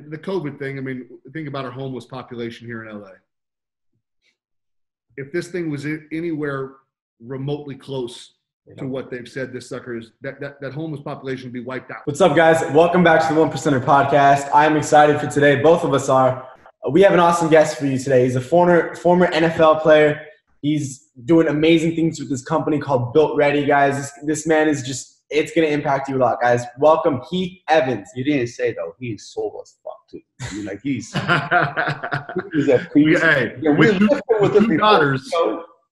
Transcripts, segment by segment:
the COVID thing, I mean, think about our homeless population here in LA. If this thing was anywhere remotely close to what they've said this sucker is, that, that, that homeless population would be wiped out. What's up, guys? Welcome back to the One Percenter Podcast. I'm excited for today. Both of us are. We have an awesome guest for you today. He's a former former NFL player. He's doing amazing things with this company called Built Ready, guys. This, this man is just it's going to impact you a lot, guys. Welcome, Heath Evans. You didn't say though. He's sober as fuck too. I mean, like he's he's a piece. Hey, yeah, with, two, with two daughters.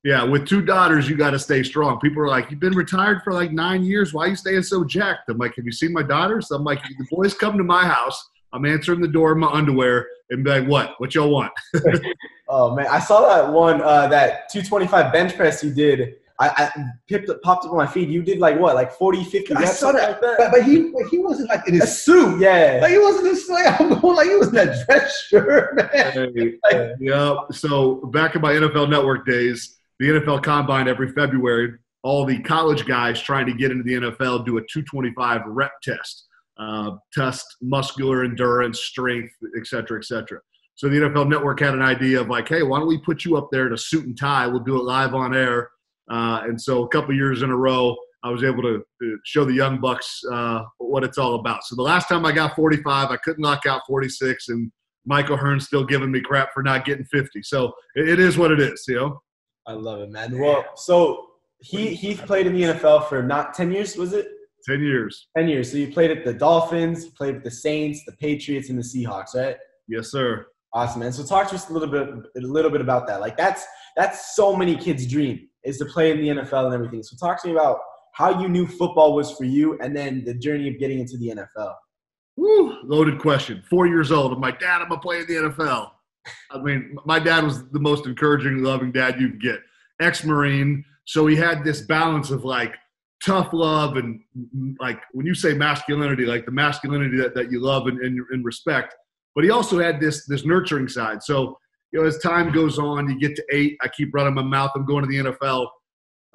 Yeah, with two daughters, you got to stay strong. People are like, "You've been retired for like nine years. Why are you staying so jacked?" I'm like, "Have you seen my daughters?" I'm like, "The boys come to my house. I'm answering the door in my underwear and be like, what? What y'all want?" oh man, I saw that one, uh, that 225 bench press you did I, I pipped, popped up on my feed. You did like what, like 40, 50 I saw that. Like that. But, but, he but he wasn't like in his a suit. Yeah. Like he wasn't in like I'm going like he was in that dress shirt, man. Hey, like, yeah. So back in my NFL Network days, the NFL Combine every February, all the college guys trying to get into the NFL do a 225 rep test, uh, test muscular endurance, strength, et cetera, et cetera. So the NFL Network had an idea of like, hey, why don't we put you up there in a suit and tie? We'll do it live on air uh, and so a couple years in a row, I was able to, to show the young bucks uh, what it's all about. So the last time I got 45, I couldn't knock out 46, and Michael Hearn's still giving me crap for not getting 50. So it, it is what it is, you know. I love it, man. Well, so he he played in the NFL for not 10 years, was it? 10 years. 10 years. So you played at the Dolphins, played with the Saints, the Patriots, and the Seahawks, right? Yes, sir. Awesome, man. So talk to us a little bit a little bit about that. Like that's that's so many kids' dream is to play in the NFL and everything. So talk to me about how you knew football was for you and then the journey of getting into the NFL. Woo, loaded question. Four years old. I'm like, Dad, I'm to play in the NFL. I mean, my dad was the most encouraging, loving dad you could get. Ex Marine. So he had this balance of like tough love and like when you say masculinity, like the masculinity that, that you love and, and, and respect. But he also had this this nurturing side. So you know, as time goes on, you get to eight. I keep running my mouth. I'm going to the NFL.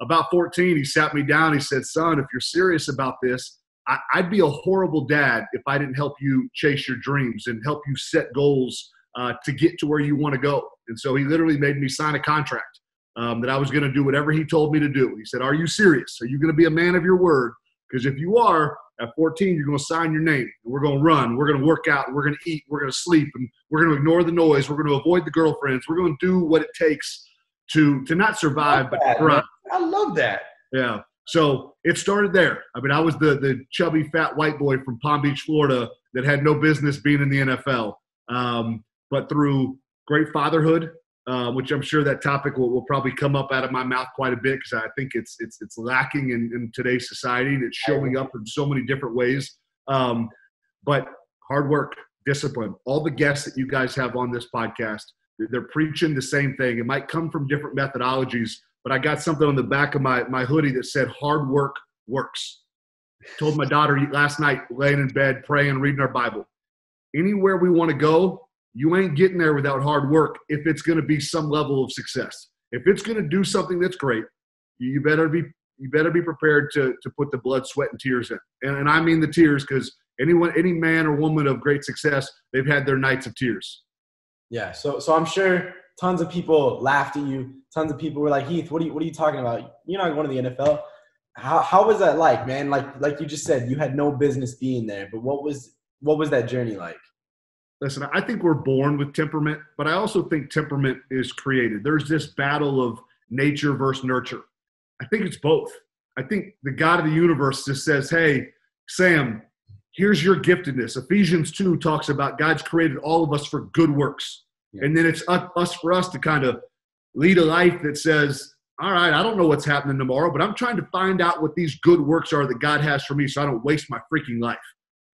About 14, he sat me down. He said, Son, if you're serious about this, I, would be a horrible dad if I didn't help you chase your dreams and help you set goals uh, to get to where you want to go. And so he literally made me sign a contract um, that I was going to do whatever he told me to do. He said, Are you serious? Are you going to be a man of your word? Because if you are, at 14, you're going to sign your name. We're going to run. We're going to work out. We're going to eat. We're going to sleep. And we're going to ignore the noise. We're going to avoid the girlfriends. We're going to do what it takes to to not survive, but that, thrive. I love that. Yeah. So it started there. I mean, I was the the chubby fat white boy from Palm Beach, Florida, that had no business being in the NFL. Um, but through great fatherhood, uh, which I'm sure that topic will, will probably come up out of my mouth quite a bit because I think it's it's it's lacking in, in today's society and it's showing up in so many different ways. Um, but hard work, discipline. All the guests that you guys have on this podcast, they're preaching the same thing. It might come from different methodologies, but I got something on the back of my my hoodie that said "Hard work works." told my daughter last night, laying in bed, praying, reading our Bible. Anywhere we want to go, you ain't getting there without hard work if it's going to be some level of success. If it's going to do something that's great, you better be you better be prepared to to put the blood, sweat, and tears in. And, and I mean the tears because anyone, any man or woman of great success, they've had their nights of tears. Yeah. So so I'm sure tons of people laughed at you. Tons of people were like, Heath, what are you what are you talking about? You're not going to the NFL. How how was that like, man? Like like you just said, you had no business being there. But what was what was that journey like? Listen, I think we're born with temperament, but I also think temperament is created. There's this battle of nature versus nurture. I think it's both. I think the God of the universe just says, hey, Sam, here's your giftedness. Ephesians 2 talks about God's created all of us for good works. Yeah. And then it's up us for us to kind of lead a life that says, all right, I don't know what's happening tomorrow, but I'm trying to find out what these good works are that God has for me so I don't waste my freaking life.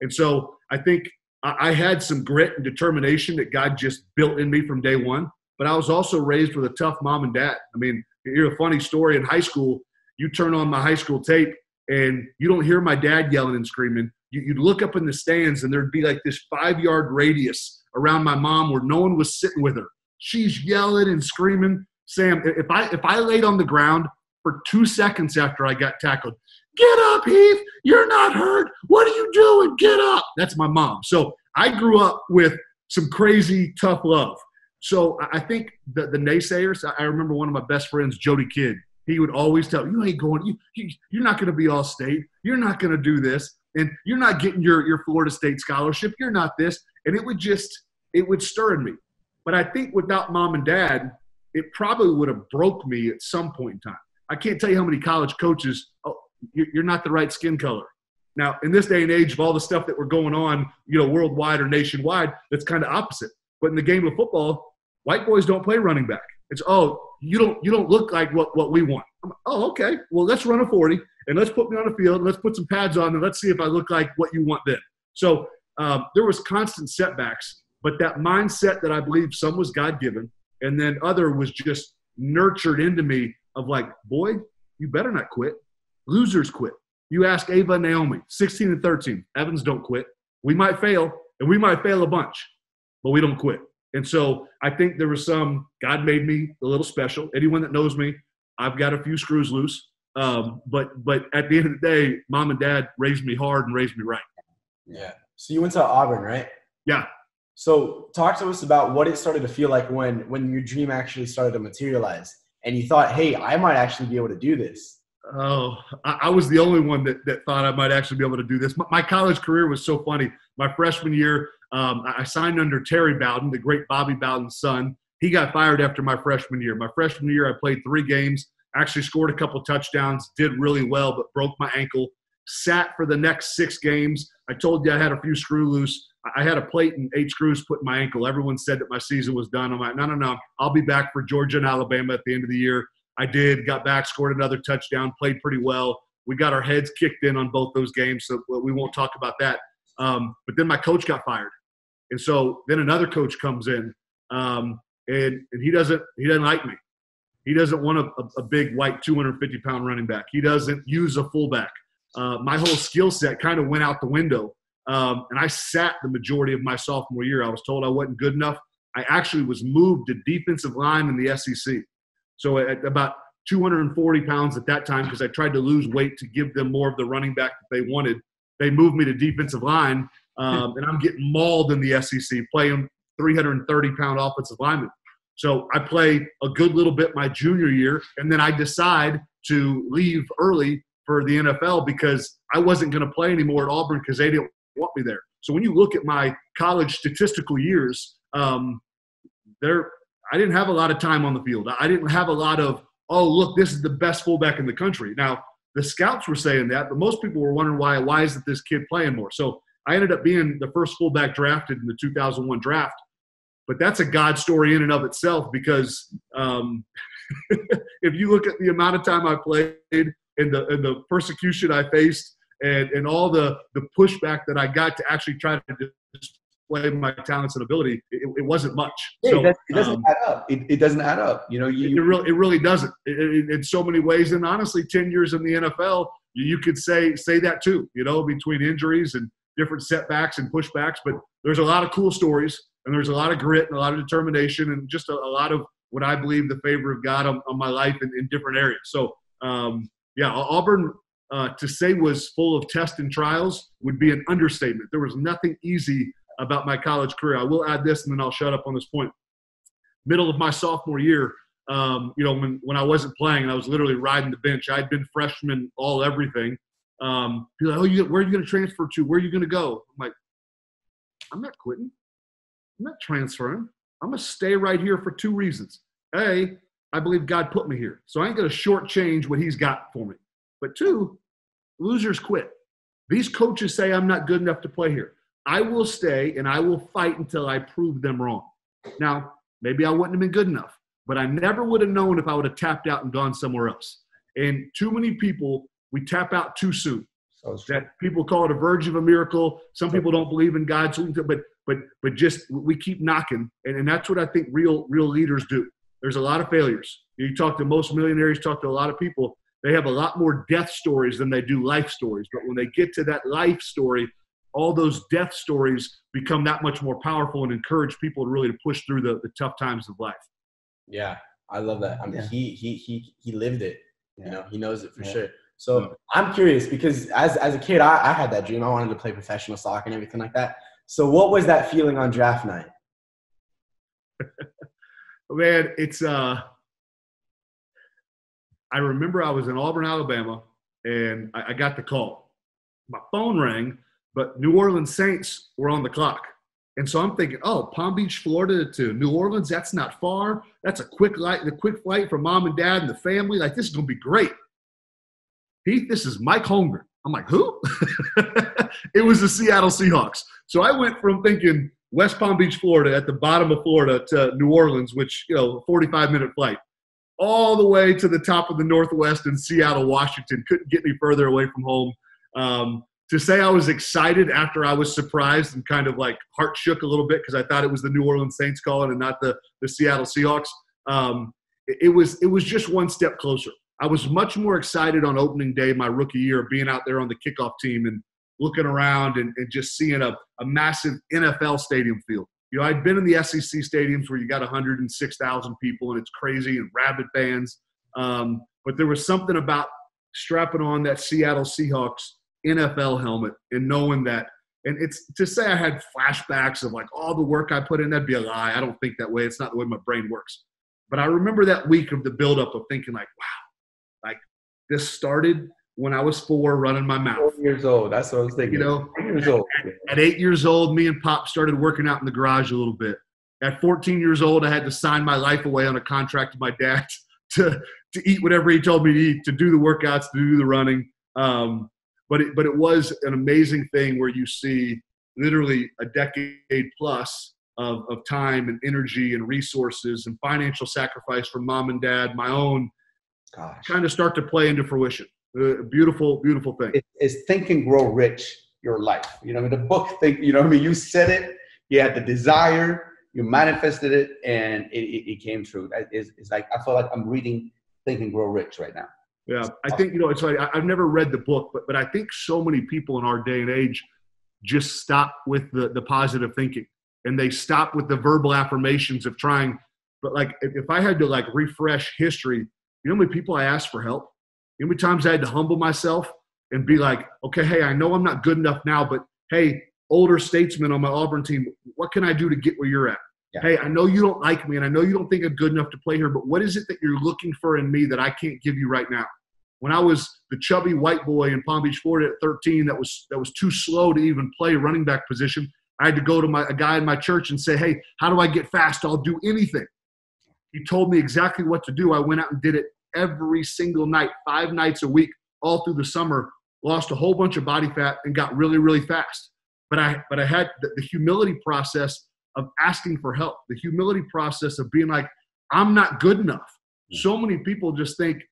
And so I think I had some grit and determination that God just built in me from day one. But I was also raised with a tough mom and dad. I mean, here's a funny story in high school. You turn on my high school tape and you don't hear my dad yelling and screaming. You'd look up in the stands and there'd be like this five yard radius around my mom where no one was sitting with her. She's yelling and screaming. Sam, if I if I laid on the ground for two seconds after I got tackled, Get up, Heath. You're not hurt. What are you doing? Get up. That's my mom. So I grew up with some crazy tough love. So I think the, the naysayers, I remember one of my best friends, Jody Kidd, he would always tell you ain't going, you, you you're not going to be all state. You're not going to do this. And you're not getting your, your Florida State scholarship. You're not this. And it would just, it would stir in me. But I think without mom and dad, it probably would have broke me at some point in time. I can't tell you how many college coaches, oh, you're not the right skin color. Now, in this day and age of all the stuff that we're going on, you know, worldwide or nationwide, that's kind of opposite. But in the game of football, white boys don't play running back. It's oh, you don't you don't look like what what we want. Oh, okay. Well, let's run a 40 and let's put me on the field and let's put some pads on and let's see if I look like what you want then. So um, there was constant setbacks, but that mindset that I believe some was God given, and then other was just nurtured into me of like, boy, you better not quit. Losers quit. You ask Ava and Naomi, 16 and 13. Evans don't quit. We might fail, and we might fail a bunch, but we don't quit. And so I think there was some, God made me a little special. Anyone that knows me, I've got a few screws loose. Um, but but at the end of the day, mom and dad raised me hard and raised me right. Yeah. So you went to Auburn, right? Yeah. So talk to us about what it started to feel like when when your dream actually started to materialize and you thought, hey, I might actually be able to do this. Oh, I, I was the only one that, that thought I might actually be able to do this. My, my college career was so funny. My freshman year, um, I signed under Terry Bowden, the great Bobby Bowden's son. He got fired after my freshman year. My freshman year, I played three games, actually scored a couple touchdowns, did really well, but broke my ankle. Sat for the next six games. I told you I had a few screw loose. I had a plate and eight screws put in my ankle. Everyone said that my season was done. I'm like, no, no, no. I'll be back for Georgia and Alabama at the end of the year. I did, got back, scored another touchdown, played pretty well. We got our heads kicked in on both those games, so we won't talk about that. Um, but then my coach got fired, and so then another coach comes in, um, and and he doesn't he doesn't like me. He doesn't want a, a big white 250 pound running back. He doesn't use a fullback. Uh, my whole skill set kind of went out the window, um, and I sat the majority of my sophomore year. I was told I wasn't good enough. I actually was moved to defensive line in the SEC. So at about 240 pounds at that time, because I tried to lose weight to give them more of the running back that they wanted, they moved me to defensive line, um, and I'm getting mauled in the SEC, playing 330 pound offensive lineman. So I play a good little bit my junior year, and then I decide to leave early for the NFL because I wasn't going to play anymore at Auburn because they didn't want me there. So when you look at my college statistical years, um, they're I didn't have a lot of time on the field. I didn't have a lot of, oh, look, this is the best fullback in the country. Now, the scouts were saying that, but most people were wondering why, why isn't this kid playing more? So I ended up being the first fullback drafted in the 2001 draft. But that's a God story in and of itself because um, if you look at the amount of time I played and the, and the persecution I faced and, and all the, the pushback that I got to actually try to display my talents and ability, it, it wasn't much. Yeah, so, it, doesn't um, add up. It, it, doesn't add up. You know, you, it, really, it really doesn't in so many ways. And honestly, 10 years in the NFL, you could say, say that too, you know, between injuries and different setbacks and pushbacks, but there's a lot of cool stories and there's a lot of grit and a lot of determination and just a, a lot of what I believe the favor of God on, on my life in, in, different areas. So, um, yeah, Auburn uh, to say was full of tests and trials would be an understatement. There was nothing easy about my college career. I will add this, and then I'll shut up on this point. Middle of my sophomore year, um, you know, when, when I wasn't playing and I was literally riding the bench, I'd been freshman all everything. Um, like, oh, you, where are you going to transfer to? Where are you going to go? I'm like, I'm not quitting. I'm not transferring. I'm going to stay right here for two reasons. A, I believe God put me here. So I ain't going to shortchange what he's got for me. But two, losers quit. These coaches say I'm not good enough to play here. I will stay and I will fight until I prove them wrong. Now, maybe I wouldn't have been good enough, but I never would have known if I would have tapped out and gone somewhere else. And too many people, we tap out too soon. So that people call it a verge of a miracle. Some people don't believe in God, but but but just we keep knocking, and, and that's what I think real real leaders do. There's a lot of failures. You talk to most millionaires, talk to a lot of people. They have a lot more death stories than they do life stories. But when they get to that life story, all those death stories become that much more powerful and encourage people to really to push through the, the tough times of life. Yeah, I love that. I mean, yeah. he he he he lived it. Yeah. You know, he knows it for yeah. sure. So I'm curious because as as a kid, I, I had that dream. I wanted to play professional soccer and everything like that. So, what was that feeling on draft night? Man, it's uh I remember I was in Auburn, Alabama, and I, I got the call. My phone rang, but New Orleans Saints were on the clock. And so I'm thinking, oh, Palm Beach, Florida to New Orleans, that's not far. That's a quick light, the quick flight for mom and dad and the family. Like this is gonna be great. Heath, this is Mike Holmgren. I'm like, who? it was the Seattle Seahawks. So I went from thinking West Palm Beach, Florida, at the bottom of Florida to New Orleans, which, you know, 45 minute flight, all the way to the top of the Northwest in Seattle, Washington. Couldn't get any further away from home. Um, to say I was excited after I was surprised and kind of like heart shook a little bit because I thought it was the New Orleans Saints calling and not the, the Seattle Seahawks. Um, it, it was it was just one step closer. I was much more excited on opening day, my rookie year, being out there on the kickoff team and looking around and, and just seeing a, a massive NFL stadium field. You know, I'd been in the SEC stadiums where you got 106,000 people and it's crazy and rabid fans. Um, but there was something about strapping on that Seattle Seahawks NFL helmet and knowing that. And it's to say I had flashbacks of like all the work I put in, that'd be a lie. I don't think that way. It's not the way my brain works. But I remember that week of the buildup of thinking, like, wow, like this started when I was four, running my mouth. Four years old. That's what I was thinking. You know, Four years old. at eight years old, me and Pop started working out in the garage a little bit. At 14 years old, I had to sign my life away on a contract to my dad to to eat whatever he told me to eat, to do the workouts, to do the running. Um, but it, but it was an amazing thing where you see literally a decade plus of, of time and energy and resources and financial sacrifice from mom and dad, my own, Gosh. kind of start to play into fruition. A beautiful, beautiful thing. It, it's Think and Grow Rich, your life. You know, I mean, the book, think, you know what I mean? You said it, you had the desire, you manifested it, and it, it, it came true. Is- It's, like, I feel like I'm reading Think and Grow Rich right now. Yeah, I oh. think you know it's like I- I've never read the book, but but I think so many people in our day and age just stop with the the positive thinking and they stop with the verbal affirmations of trying. But like if, if I had to like refresh history, you know how many people I asked for help? You know how many times I had to humble myself and be like, okay, hey, I know I'm not good enough now, but hey, older statesman on my Auburn team, what can I do to get where you're at? Yeah. Hey, I know you don't like me and I know you don't think I'm good enough to play here, but what is it that you're looking for in me that I can't give you right now? When I was the chubby white boy in Palm Beach, Florida at 13 that was that was too slow to even play running back position, I had to go to my a guy in my church and say, "Hey, how do I get fast? I'll do anything." He told me exactly what to do. I went out and did it every single night, 5 nights a week, all through the summer. Lost a whole bunch of body fat and got really really fast. But I but I had the, the humility process of asking for help, the humility process of being like, I'm not good enough. Hmm. So many people just think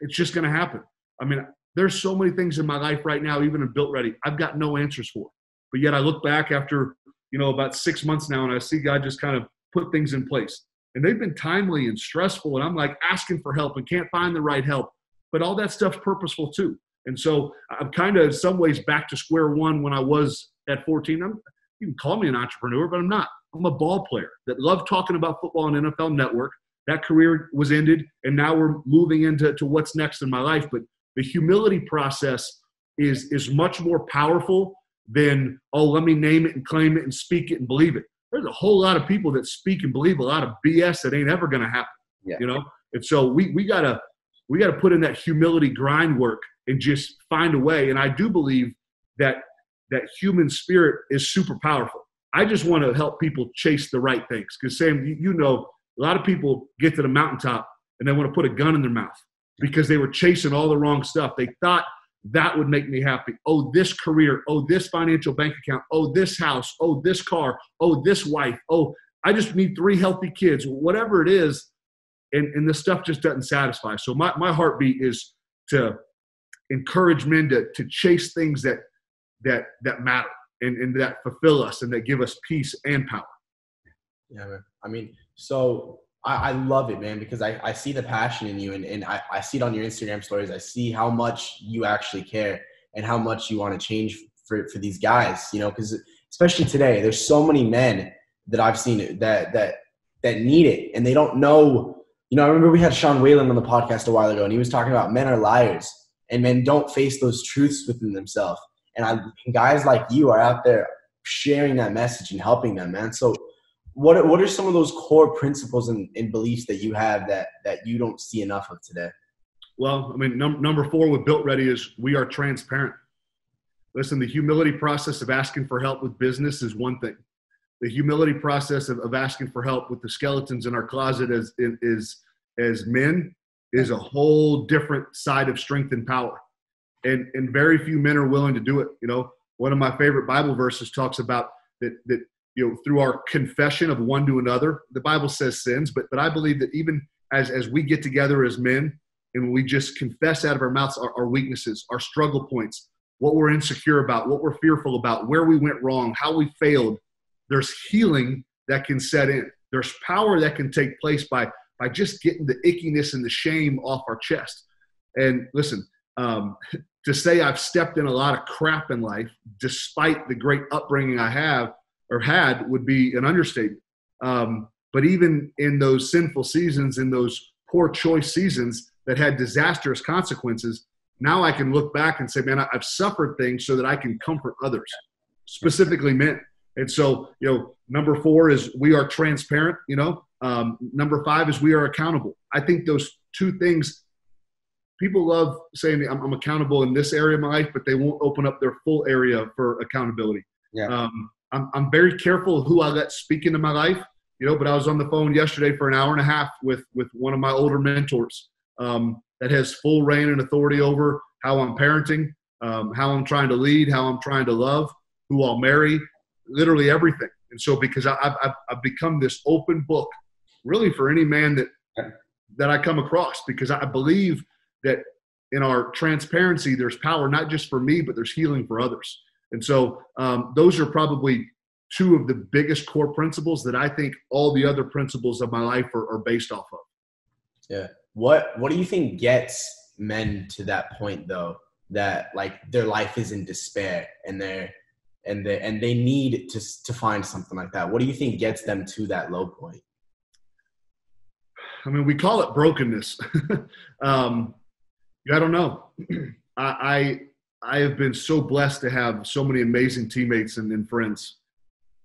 it's just going to happen. I mean, there's so many things in my life right now, even in Built Ready, I've got no answers for. But yet I look back after, you know, about six months now and I see God just kind of put things in place. And they've been timely and stressful. And I'm like asking for help and can't find the right help. But all that stuff's purposeful too. And so I'm kind of, in some ways, back to square one when I was at 14. I'm, you can call me an entrepreneur, but I'm not. I'm a ball player that loved talking about football on NFL Network. That career was ended, and now we're moving into to what's next in my life. But the humility process is is much more powerful than oh, let me name it and claim it and speak it and believe it. There's a whole lot of people that speak and believe a lot of BS that ain't ever going to happen. Yeah. You know, and so we we gotta we gotta put in that humility grind work and just find a way. And I do believe that that human spirit is super powerful. I just want to help people chase the right things. Because Sam, you, know, a lot of people get to the mountaintop and they want to put a gun in their mouth because they were chasing all the wrong stuff. They thought that would make me happy. Oh, this career. Oh, this financial bank account. Oh, this house. Oh, this car. Oh, this wife. Oh, I just need three healthy kids. Whatever it is, and, and this stuff just doesn't satisfy. So my, my heartbeat is to encourage men to, to chase things that that that matter and, and that fulfill us and that give us peace and power. Yeah, man. I mean, so I, I love it, man, because I, I see the passion in you and, and I, I see it on your Instagram stories. I see how much you actually care and how much you want to change for, for these guys, you know, because especially today, there's so many men that I've seen that that that need it and they don't know. You know, I remember we had Sean Whalen on the podcast a while ago and he was talking about men are liars and men don't face those truths within themselves. And I, guys like you are out there sharing that message and helping them, man. So what what are some of those core principles and, and beliefs that you have that that you don't see enough of today? Well, I mean, num- number four with Built Ready is we are transparent. Listen, the humility process of asking for help with business is one thing. The humility process of, of asking for help with the skeletons in our closet as as men is a whole different side of strength and power. And and very few men are willing to do it. You know, one of my favorite Bible verses talks about that that you know through our confession of one to another, the Bible says sins, but but I believe that even as as we get together as men and we just confess out of our mouths our, our weaknesses, our struggle points, what we're insecure about, what we're fearful about, where we went wrong, how we failed, there's healing that can set in. There's power that can take place by by just getting the ickiness and the shame off our chest. And listen, um, to say I've stepped in a lot of crap in life, despite the great upbringing I have or had, would be an understatement. Um, but even in those sinful seasons, in those poor choice seasons that had disastrous consequences, now I can look back and say, man, I've suffered things so that I can comfort others, specifically men. And so, you know, number four is we are transparent, you know. Um, number five is we are accountable. I think those two things, people love saying I'm, I'm, accountable in this area of my life, but they won't open up their full area for accountability. Yeah. Um, I'm, I'm very careful who I let speak into my life, you know, but I was on the phone yesterday for an hour and a half with, with one of my older mentors um, that has full reign and authority over how I'm parenting, um, how I'm trying to lead, how I'm trying to love, who I'll marry, literally everything. And so, because I, have I've become this open book, really for any man that that I come across, because I believe that in our transparency, there's power not just for me, but there's healing for others. And so, um, those are probably two of the biggest core principles that I think all the other principles of my life are, are based off of. Yeah. What What do you think gets men to that point, though? That like their life is in despair and they're and they and they need to to find something like that. What do you think gets them to that low point? I mean, we call it brokenness. um, I don't know. I, I, I have been so blessed to have so many amazing teammates and, and friends,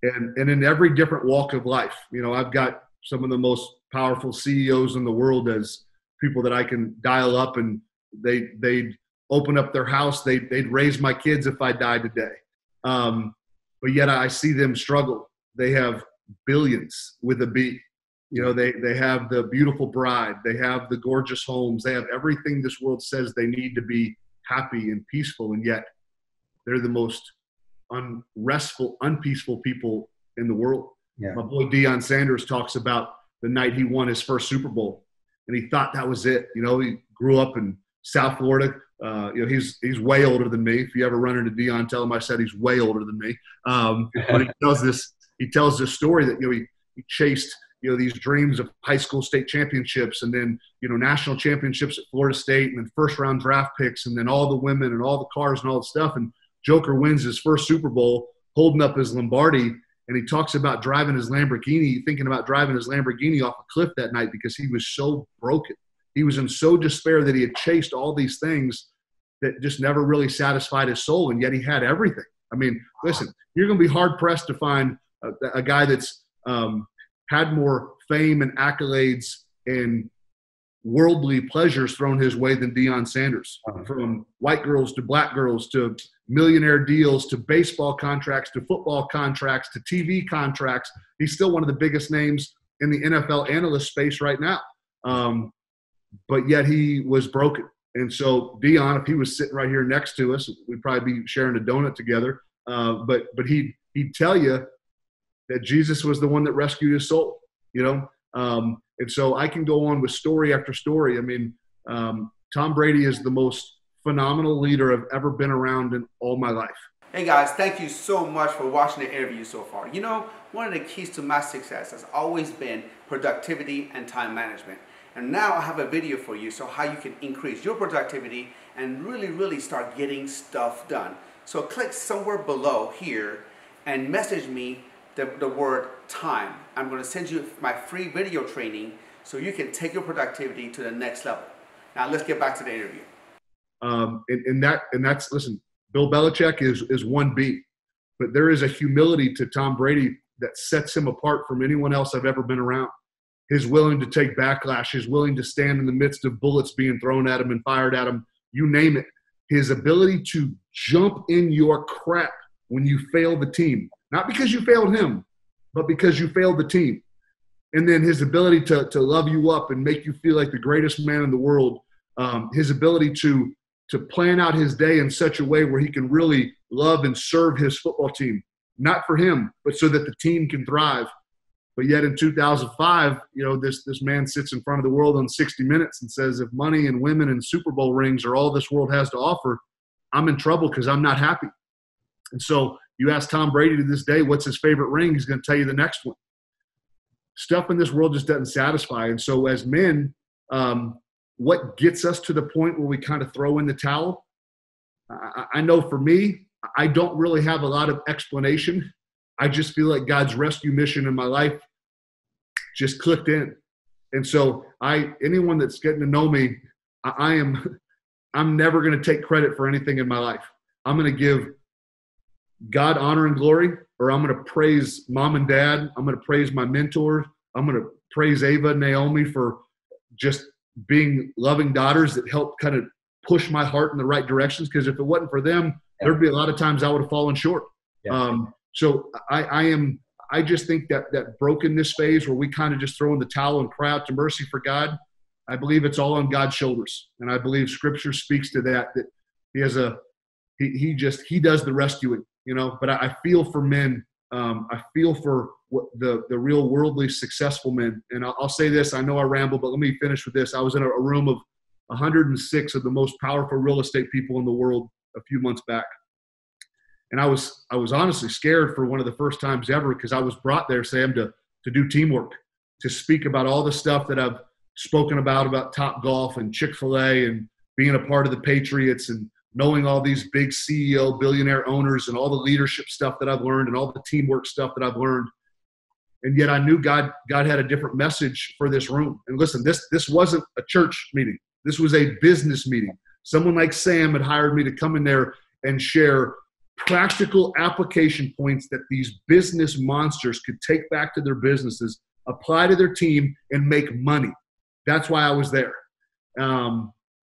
and and in every different walk of life. You know, I've got some of the most powerful CEOs in the world as people that I can dial up, and they they'd open up their house. They they'd raise my kids if I died today. Um, but yet I see them struggle. They have billions with a B. You know, they, they have the beautiful bride, they have the gorgeous homes, they have everything this world says they need to be happy and peaceful, and yet they're the most unrestful, unpeaceful people in the world. Yeah. My boy Deion Sanders talks about the night he won his first Super Bowl, and he thought that was it. You know, he grew up in South Florida, uh, you know, he's he's way older than me. If you ever run into Deion, tell him I said he's way older than me. Um, but he tells this he tells this story that you know he, he chased you know these dreams of high school state championships and then you know national championships at Florida State and then first round draft picks and then all the women and all the cars and all the stuff. And Joker wins his first Super Bowl holding up his Lombardi. And he talks about driving his Lamborghini, thinking about driving his Lamborghini off a cliff that night because he was so broken. He was in so despair that he had chased all these things that just never really satisfied his soul, and yet he had everything. I mean, listen, you're going to be hard pressed to find a, a guy that's um, had more fame and accolades and worldly pleasures thrown his way than Deion Sanders. From white girls to black girls to millionaire deals to baseball contracts to football contracts to TV contracts. He's still one of the biggest names in the NFL analyst space right now. Um, but yet he was broken. And so Deion, if he was sitting right here next to us, we'd probably be sharing a donut together. Uh, but but he he'd tell you that Jesus was the one that rescued his soul. You know, um, and so I can go on with story after story. I mean, um, Tom Brady is the most phenomenal leader I've ever been around in all my life. Hey guys, thank you so much for watching the interview so far. You know, one of the keys to my success has always been productivity and time management. And now I have a video for you so how you can increase your productivity and really, really start getting stuff done. So click somewhere below here and message me the, the word time. I'm going to send you my free video training so you can take your productivity to the next level. Now let's get back to the interview. Um, and, and that and that's listen, Bill Belichick is is one B. but there is a humility to Tom Brady that sets him apart from anyone else I've ever been around. He's willing to take backlash, his willing to stand in the midst of bullets being thrown at him and fired at him, you name it. His ability to jump in your crap when you fail the team, not because you failed him, but because you failed the team. And then his ability to, to love you up and make you feel like the greatest man in the world. Um, his ability to to plan out his day in such a way where he can really love and serve his football team, not for him, but so that the team can thrive. But yet in 2005, you know, this this man sits in front of the world on 60 Minutes and says, if money and women and Super Bowl rings are all this world has to offer, I'm in trouble because I'm not happy. And so you ask Tom Brady to this day, what's his favorite ring? He's going to tell you the next one. Stuff in this world just doesn't satisfy. And so as men, um, what gets us to the point where we kind of throw in the towel? I, I know for me, I don't really have a lot of explanation. I just feel like God's rescue mission in my life just clicked in. And so I anyone that's getting to know me, I, I am I'm never going to take credit for anything in my life. I'm going to give God honor and glory, or I'm going to praise mom and dad. I'm going to praise my mentors. I'm going to praise Ava and Naomi for just being loving daughters that helped kind of push my heart in the right directions. Because if it wasn't for them, there'd be a lot of times I would have fallen short. Yeah. Um, so I, I am. I just think that that brokenness phase where we kind of just throw in the towel and cry out to mercy for God. I believe it's all on God's shoulders, and I believe Scripture speaks to that. That He has a he, he just he does the rescuing, you know. But I, I feel for men. Um, I feel for what the the real worldly successful men. And I'll, I'll, say this: I know I ramble, but let me finish with this. I was in a, a room of 106 of the most powerful real estate people in the world a few months back, and I was I was honestly scared for one of the first times ever because I was brought there, Sam, to to do teamwork, to speak about all the stuff that I've spoken about about Top Golf and Chick Fil A and being a part of the Patriots and knowing all these big CEO billionaire owners and all the leadership stuff that I've learned and all the teamwork stuff that I've learned and yet I knew God God had a different message for this room. And listen, this this wasn't a church meeting. This was a business meeting. Someone like Sam had hired me to come in there and share practical application points that these business monsters could take back to their businesses, apply to their team, and make money. That's why I was there. Um,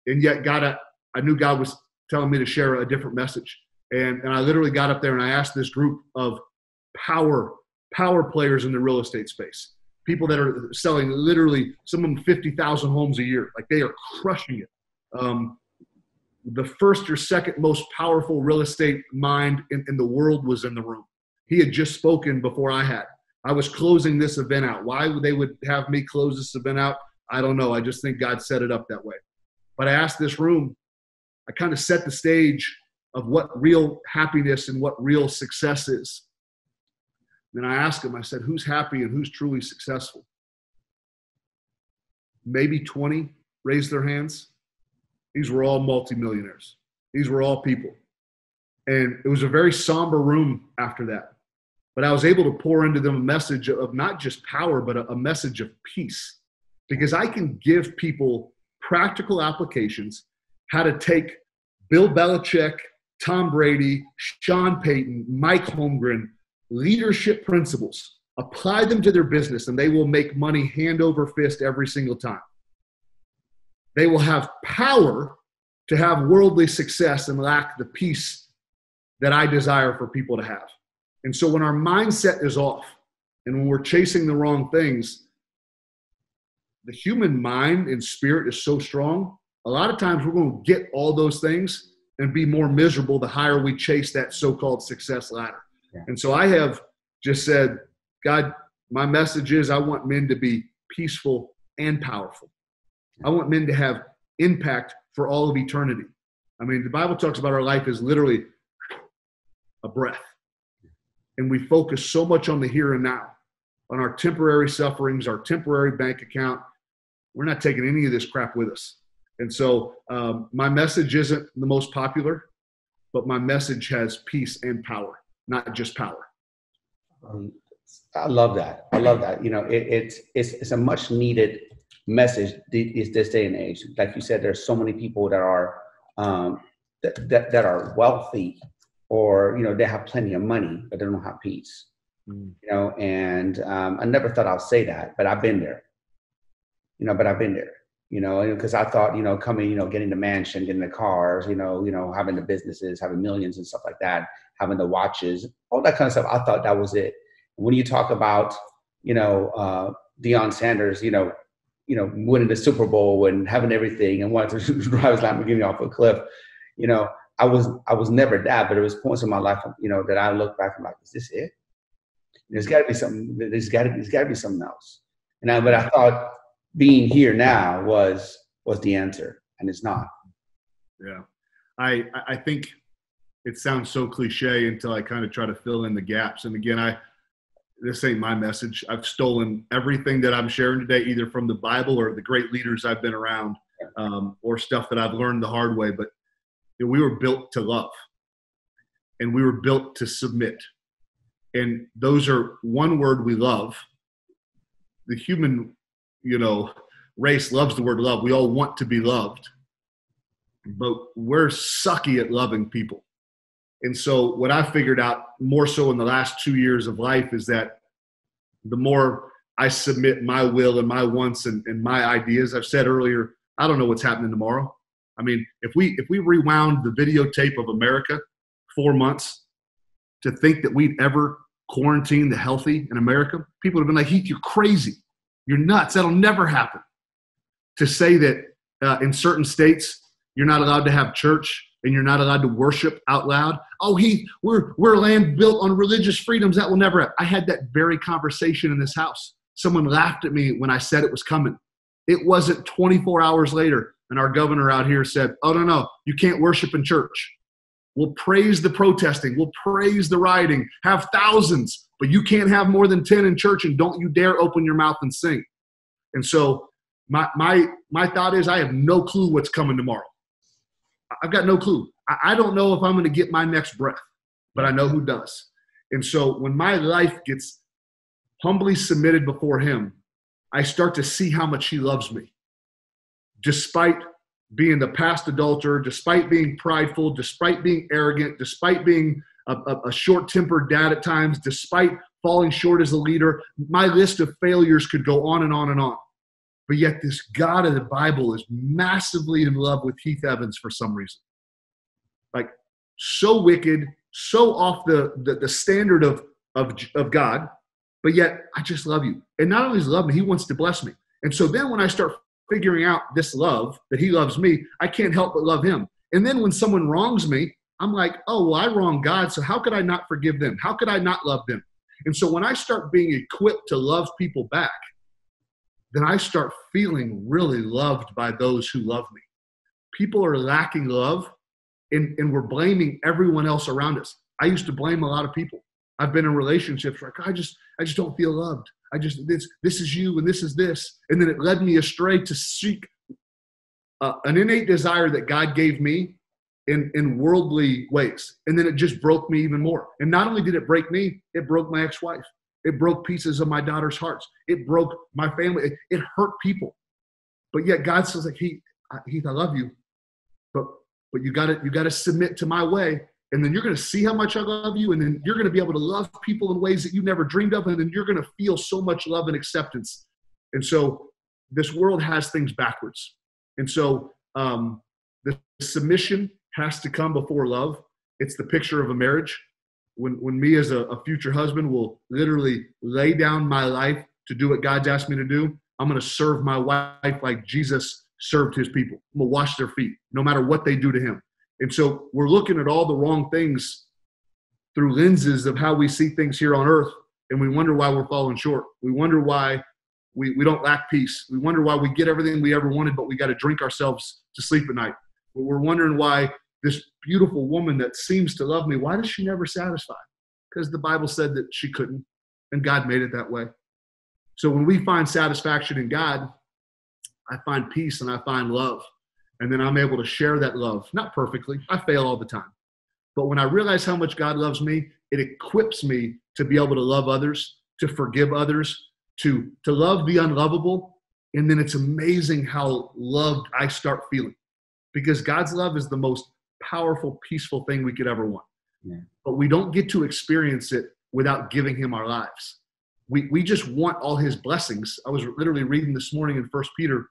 and yet, God, I, I knew God was telling me to share a different message. And, and I literally got up there and I asked this group of power power players in the real estate space. People that are selling literally some of them 50,000 homes a year. Like they are crushing it. Um, the first or second most powerful real estate mind in, in the world was in the room. He had just spoken before I had. I was closing this event out. Why would they would have me close this event out? I don't know. I just think God set it up that way. But I asked this room, I kind of set the stage of what real happiness and what real success is. Then I asked him, I said, who's happy and who's truly successful? Maybe 20 raised their hands. These were all multimillionaires. These were all people. And it was a very somber room after that. But I was able to pour into them a message of not just power, but a, a message of peace. Because I can give people practical applications how to take Bill Belichick, Tom Brady, Sean Payton, Mike Holmgren, leadership principles, apply them to their business, and they will make money hand over fist every single time. They will have power to have worldly success and lack the peace that I desire for people to have. And so when our mindset is off and when we're chasing the wrong things, the human mind and spirit is so strong. A lot of times we're going to get all those things and be more miserable the higher we chase that so called success ladder. And so I have just said, God, my message is I want men to be peaceful and powerful. I want men to have impact for all of eternity. I mean, the Bible talks about our life as literally a breath. And we focus so much on the here and now, on our temporary sufferings, our temporary bank account. We're not taking any of this crap with us. And so um, my message isn't the most popular, but my message has peace and power not just power. Um, I love that. I love that. You know, it, it's it's it's a much needed message is this day and age. Like you said, there's so many people that are um, that, that that are wealthy or you know they have plenty of money but they don't have peace. Mm. You know, and um, I never thought I'd say that, but I've been there. You know, but I've been there. You know, because I thought you know coming, you know, getting the mansion, getting the cars, you know, you know, having the businesses, having millions and stuff like that, having the watches, all that kind of stuff. I thought that was it. When you talk about you know uh, Deion Sanders, you know, you know, winning the Super Bowl and having everything and wanting to drive his Lamborghini off a cliff, you know, I was I was never that, but it was points in my life, you know, that I look back and like, is this it? There's got to be something. There's got to there's got to be something else. And I, but I thought being here now was was the answer, and it's not. Yeah, I I think it sounds so cliche until I kind of try to fill in the gaps. And again, I this ain't my message. I've stolen everything that I'm sharing today, either from the Bible or the great leaders I've been around, um, or stuff that I've learned the hard way. But you know, we were built to love, and we were built to submit, and those are one word we love. The human, you know, race loves the word love. We all want to be loved, but we're sucky at loving people. And so, what I figured out more so in the last two years of life is that the more I submit my will and my wants and, and my ideas, I've said earlier, I don't know what's happening tomorrow. I mean, if we if we rewound the videotape of America four months to think that we'd ever quarantine the healthy in America, people would have been like, Heath, you're crazy. You're nuts. That'll never happen. To say that uh, in certain states you're not allowed to have church and you're not allowed to worship out loud. Oh, he, we're we're land built on religious freedoms that will never. Happen. I had that very conversation in this house. Someone laughed at me when I said it was coming. It wasn't 24 hours later, and our governor out here said, "Oh no, no, you can't worship in church. We'll praise the protesting, we'll praise the rioting, have thousands, but you can't have more than 10 in church, and don't you dare open your mouth and sing." And so, my my my thought is, I have no clue what's coming tomorrow. I've got no clue. I don't know if I'm going to get my next breath, but I know who does. And so when my life gets humbly submitted before Him, I start to see how much He loves me. Despite being the past adulterer, despite being prideful, despite being arrogant, despite being a, a, a short tempered dad at times, despite falling short as a leader, my list of failures could go on and on and on. But yet, this God of the Bible is massively in love with Heath Evans for some reason. Like, so wicked, so off the, the, the standard of, of, of God, but yet, I just love you. And not only does he love me, he wants to bless me. And so then when I start figuring out this love, that he loves me, I can't help but love him. And then when someone wrongs me, I'm like, oh, well, I wronged God, so how could I not forgive them? How could I not love them? And so when I start being equipped to love people back, then I start feeling really loved by those who love me. People are lacking love and, and we're blaming everyone else around us. I used to blame a lot of people. I've been in relationships where I just I just don't feel loved. I just this this is you and this is this, and then it led me astray to seek uh, an innate desire that God gave me in in worldly ways, and then it just broke me even more. And not only did it break me, it broke my ex-wife. It broke pieces of my daughter's hearts. It broke my family. It, it hurt people. But yet God says like Heath, Heath, I love you, but but you got to you got to submit to my way, and then you're going to see how much I love you, and then you're going to be able to love people in ways that you never dreamed of, and then you're going to feel so much love and acceptance. And so this world has things backwards, and so um, the submission has to come before love. It's the picture of a marriage. When when me as a, a future husband will literally lay down my life to do what God's asked me to do, I'm going to serve my wife like Jesus served his people. I'm going to wash their feet no matter what they do to him. And so we're looking at all the wrong things through lenses of how we see things here on earth, and we wonder why we're falling short. We wonder why we, we don't lack peace. We wonder why we get everything we ever wanted, but we got to drink ourselves to sleep at night. We're wondering why this beautiful woman that seems to love me, why does she never satisfy? Because the Bible said that she couldn't, and God made it that way. So when we find satisfaction in God, I find peace and I find love. And then I'm able to share that love. Not perfectly, I fail all the time. But when I realize how much God loves me, it equips me to be able to love others, to forgive others, to, to love the unlovable. And then it's amazing how loved I start feeling. Because God's love is the most powerful, peaceful thing we could ever want. Yeah. but we don't get to experience it without giving him our lives. We, we just want all his blessings. I was literally reading this morning in First Peter.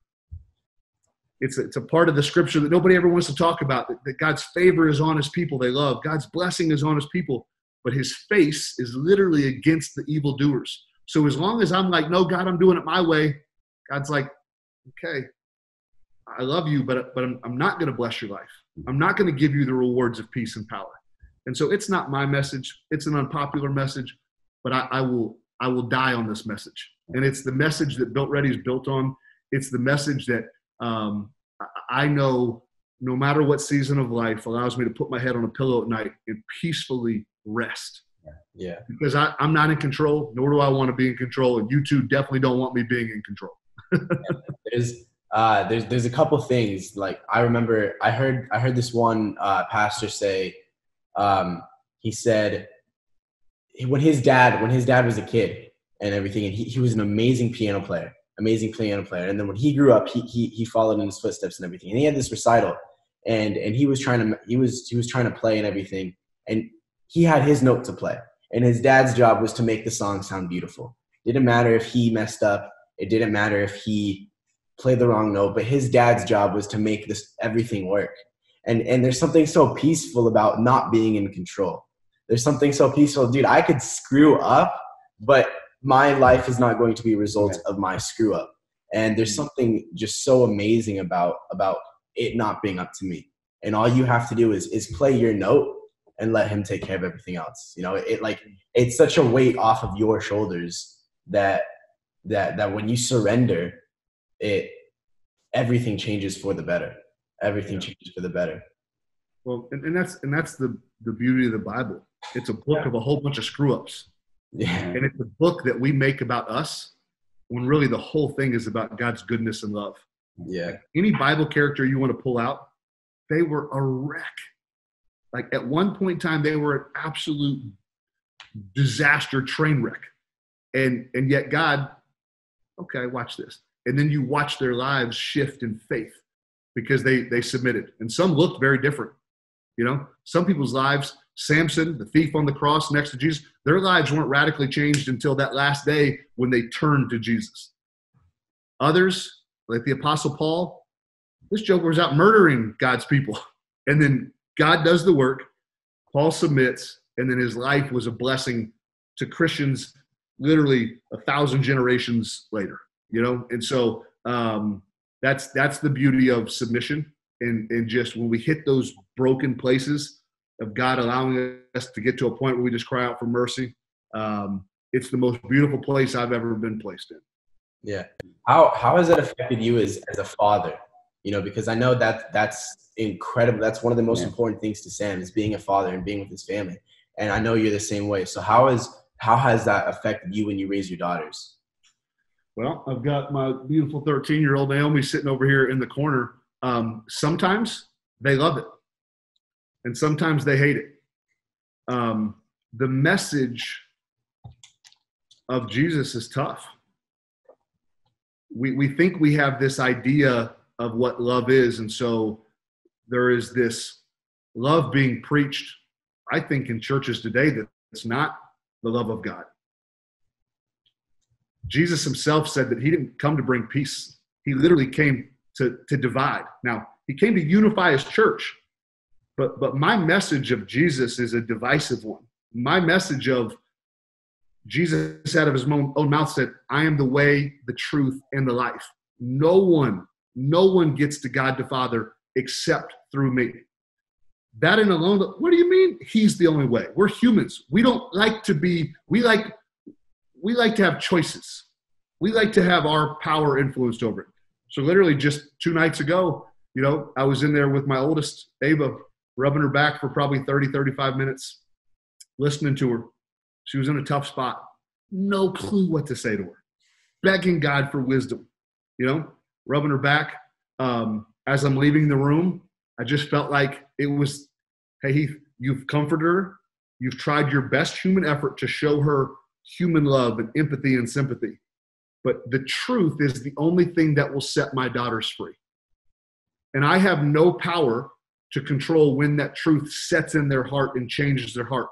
It's a, it's a part of the scripture that nobody ever wants to talk about. That, that God's favor is on his people they love. God's blessing is on his people, but his face is literally against the evildoers. So as long as I'm like, no, God, I'm doing it my way, God's like, okay, I love you, but but I'm, I'm not going to bless your life. I'm not going to give you the rewards of peace and power. And so it's not my message. It's an unpopular message, but I, I will I will die on this message. And it's the message that Built Ready is built on. It's the message that um, I know no matter what season of life allows me to put my head on a pillow at night and peacefully rest. Yeah. Because I, I'm not in control, nor do I want to be in control. And you two definitely don't want me being in control. there's uh, there's there's a couple things like I remember I heard I heard this one uh, pastor say um, he said when his dad when his dad was a kid and everything and he, he was an amazing piano player amazing piano player. And then when he grew up he, he he followed in his footsteps and everything. And he had this recital and and he was trying to he was he was trying to play and everything. And he had his note to play. And his dad's job was to make the song sound beautiful. Didn't matter if he messed up. It didn't matter if he played the wrong note but his dad's job was to make this everything work. And and there's something so peaceful about not being in control. There's something so peaceful. Dude i could screw up but my life is not going to be a result of my screw up and there's mm. something just so amazing about about it not being up to me. And all you have to do is is play your note and let him take care of everything else. You know it like it's such a weight off of your shoulders that that that when you surrender it everything changes for the better. Everything changes for the better. Well, and, and that's and that's the the beauty of the Bible. It's a book of a whole bunch of screw ups. Yeah And it's a book that we make about us when really the whole thing is about God's goodness and love. yeah Any Bible character you want to pull out, they were a wreck. Like at one point in time, they were an absolute disaster train wreck. And and yet God, okay, watch this. And then you watch their lives shift in faith because they they submitted. And some looked very different. You know, some people's lives, Samson, the thief on the cross next to Jesus, their lives weren't radically changed until that last day when they turned to Jesus. Others, like the Apostle Paul, this joker was out murdering God's people. And then God does the work, Paul submits, and then his life was a blessing to Christians literally a thousand generations later. You know, and so um, that's that's the beauty of submission and and just when we hit those broken places of God allowing us to get to a point where we just cry out for mercy. Um, it's the most beautiful place I've ever been placed in. yeah how how has that affected you as as a father you know because i know that that's incredible that's one of the most Yeah. important things to sam is being a father and being with his family and i know you're the same way so how is how has that affected you when you raise your daughters Well, I've got my beautiful 13 year old Naomi sitting over here in the corner. Um, sometimes they love it, and sometimes they hate it. Um, the message of Jesus is tough. We, we think we have this idea of what love is, and so there is this love being preached, I think, in churches today that it's not the love of God. Jesus himself said that he didn't come to bring peace. He literally came to, to divide. Now, he came to unify his church, but, but my message of Jesus is a divisive one. My message of Jesus out of his own, mouth said, I am the way, the truth, and the life. No one, no one gets to God the Father except through me. That in alone, what do you mean? He's the only way. We're humans. We don't like to be, we like we like to have choices. We like to have our power influenced over it. So literally just two nights ago, you know, I was in there with my oldest, Ava, rubbing her back for probably 30, 35 minutes, listening to her. She was in a tough spot. No clue what to say to her. Begging God for wisdom, you know, rubbing her back. Um, as I'm leaving the room, I just felt like it was, hey, Heath, you've comforted her. You've tried your best human effort to show her human love and empathy and sympathy. But the truth is the only thing that will set my daughters free. And I have no power to control when that truth sets in their heart and changes their heart.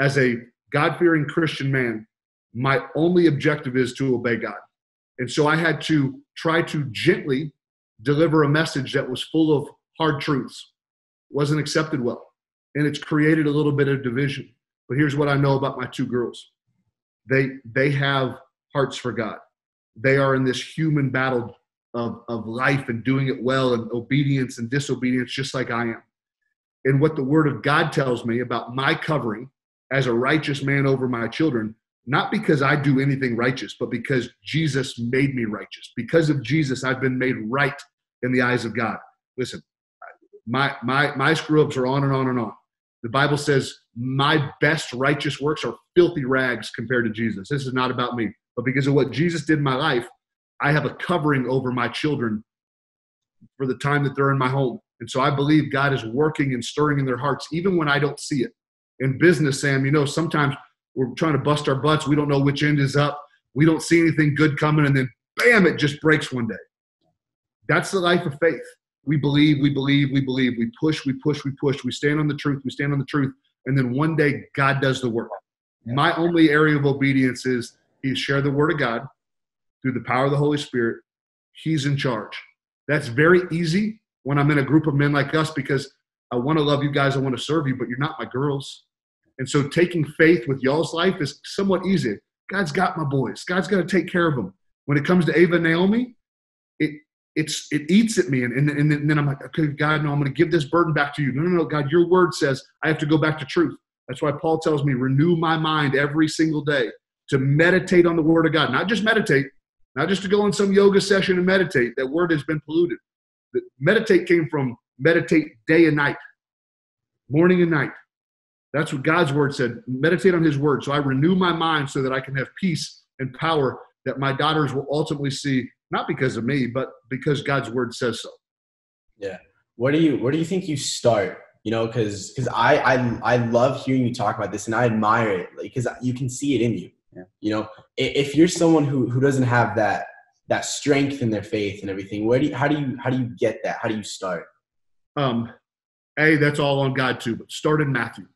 As a God fearing Christian man, my only objective is to obey God. And so I had to try to gently deliver a message that was full of hard truths, wasn't accepted well. And it's created a little bit of division. But here's what I know about my two girls they, they have hearts for God. They are in this human battle of, of life and doing it well and obedience and disobedience, just like I am. And what the word of God tells me about my covering as a righteous man over my children, not because I do anything righteous, but because Jesus made me righteous. Because of Jesus, I've been made right in the eyes of God. Listen, my my my screw ups are on and on and on. The Bible says my best righteous works are filthy rags compared to Jesus. This is not about me, but because of what Jesus did in my life, I have a covering over my children for the time that they're in my home. And so I believe God is working and stirring in their hearts, even when I don't see it. In business, Sam, you know, sometimes we're trying to bust our butts. We don't know which end is up. We don't see anything good coming. And then, bam, it just breaks one day. That's the life of faith. We believe, we believe, we believe. We push, we push, we push. We stand on the truth, we stand on the truth. And then one day, God does the work. My only area of obedience is He share the word of God through the power of the Holy Spirit. He's in charge. That's very easy when I'm in a group of men like us because I want to love you guys, I want to serve you, but you're not my girls. And so taking faith with y'all's life is somewhat easy. God's got my boys. God's got to take care of them. When it comes to Ava and Naomi, it it's it eats at me, and, and, and then I'm like, okay, God, no, I'm going to give this burden back to you. No, no, no, God, your word says I have to go back to truth. That's why Paul tells me renew my mind every single day to meditate on the word of God, not just meditate, not just to go in some yoga session and meditate. That word has been polluted. The meditate came from meditate day and night, morning and night. That's what God's word said. Meditate on his word. So I renew my mind so that I can have peace and power that my daughters will ultimately see, not because of me, but because God's word says so. Yeah. Where do you where do you think you start? You know, because because I, I I love hearing you talk about this and I admire it because you can see it in you. Yeah. You know, if you're someone who, who doesn't have that that strength in their faith and everything, where do you, how do you how do you get that? How do you start? Um, a that's all on God too, but start in Matthew,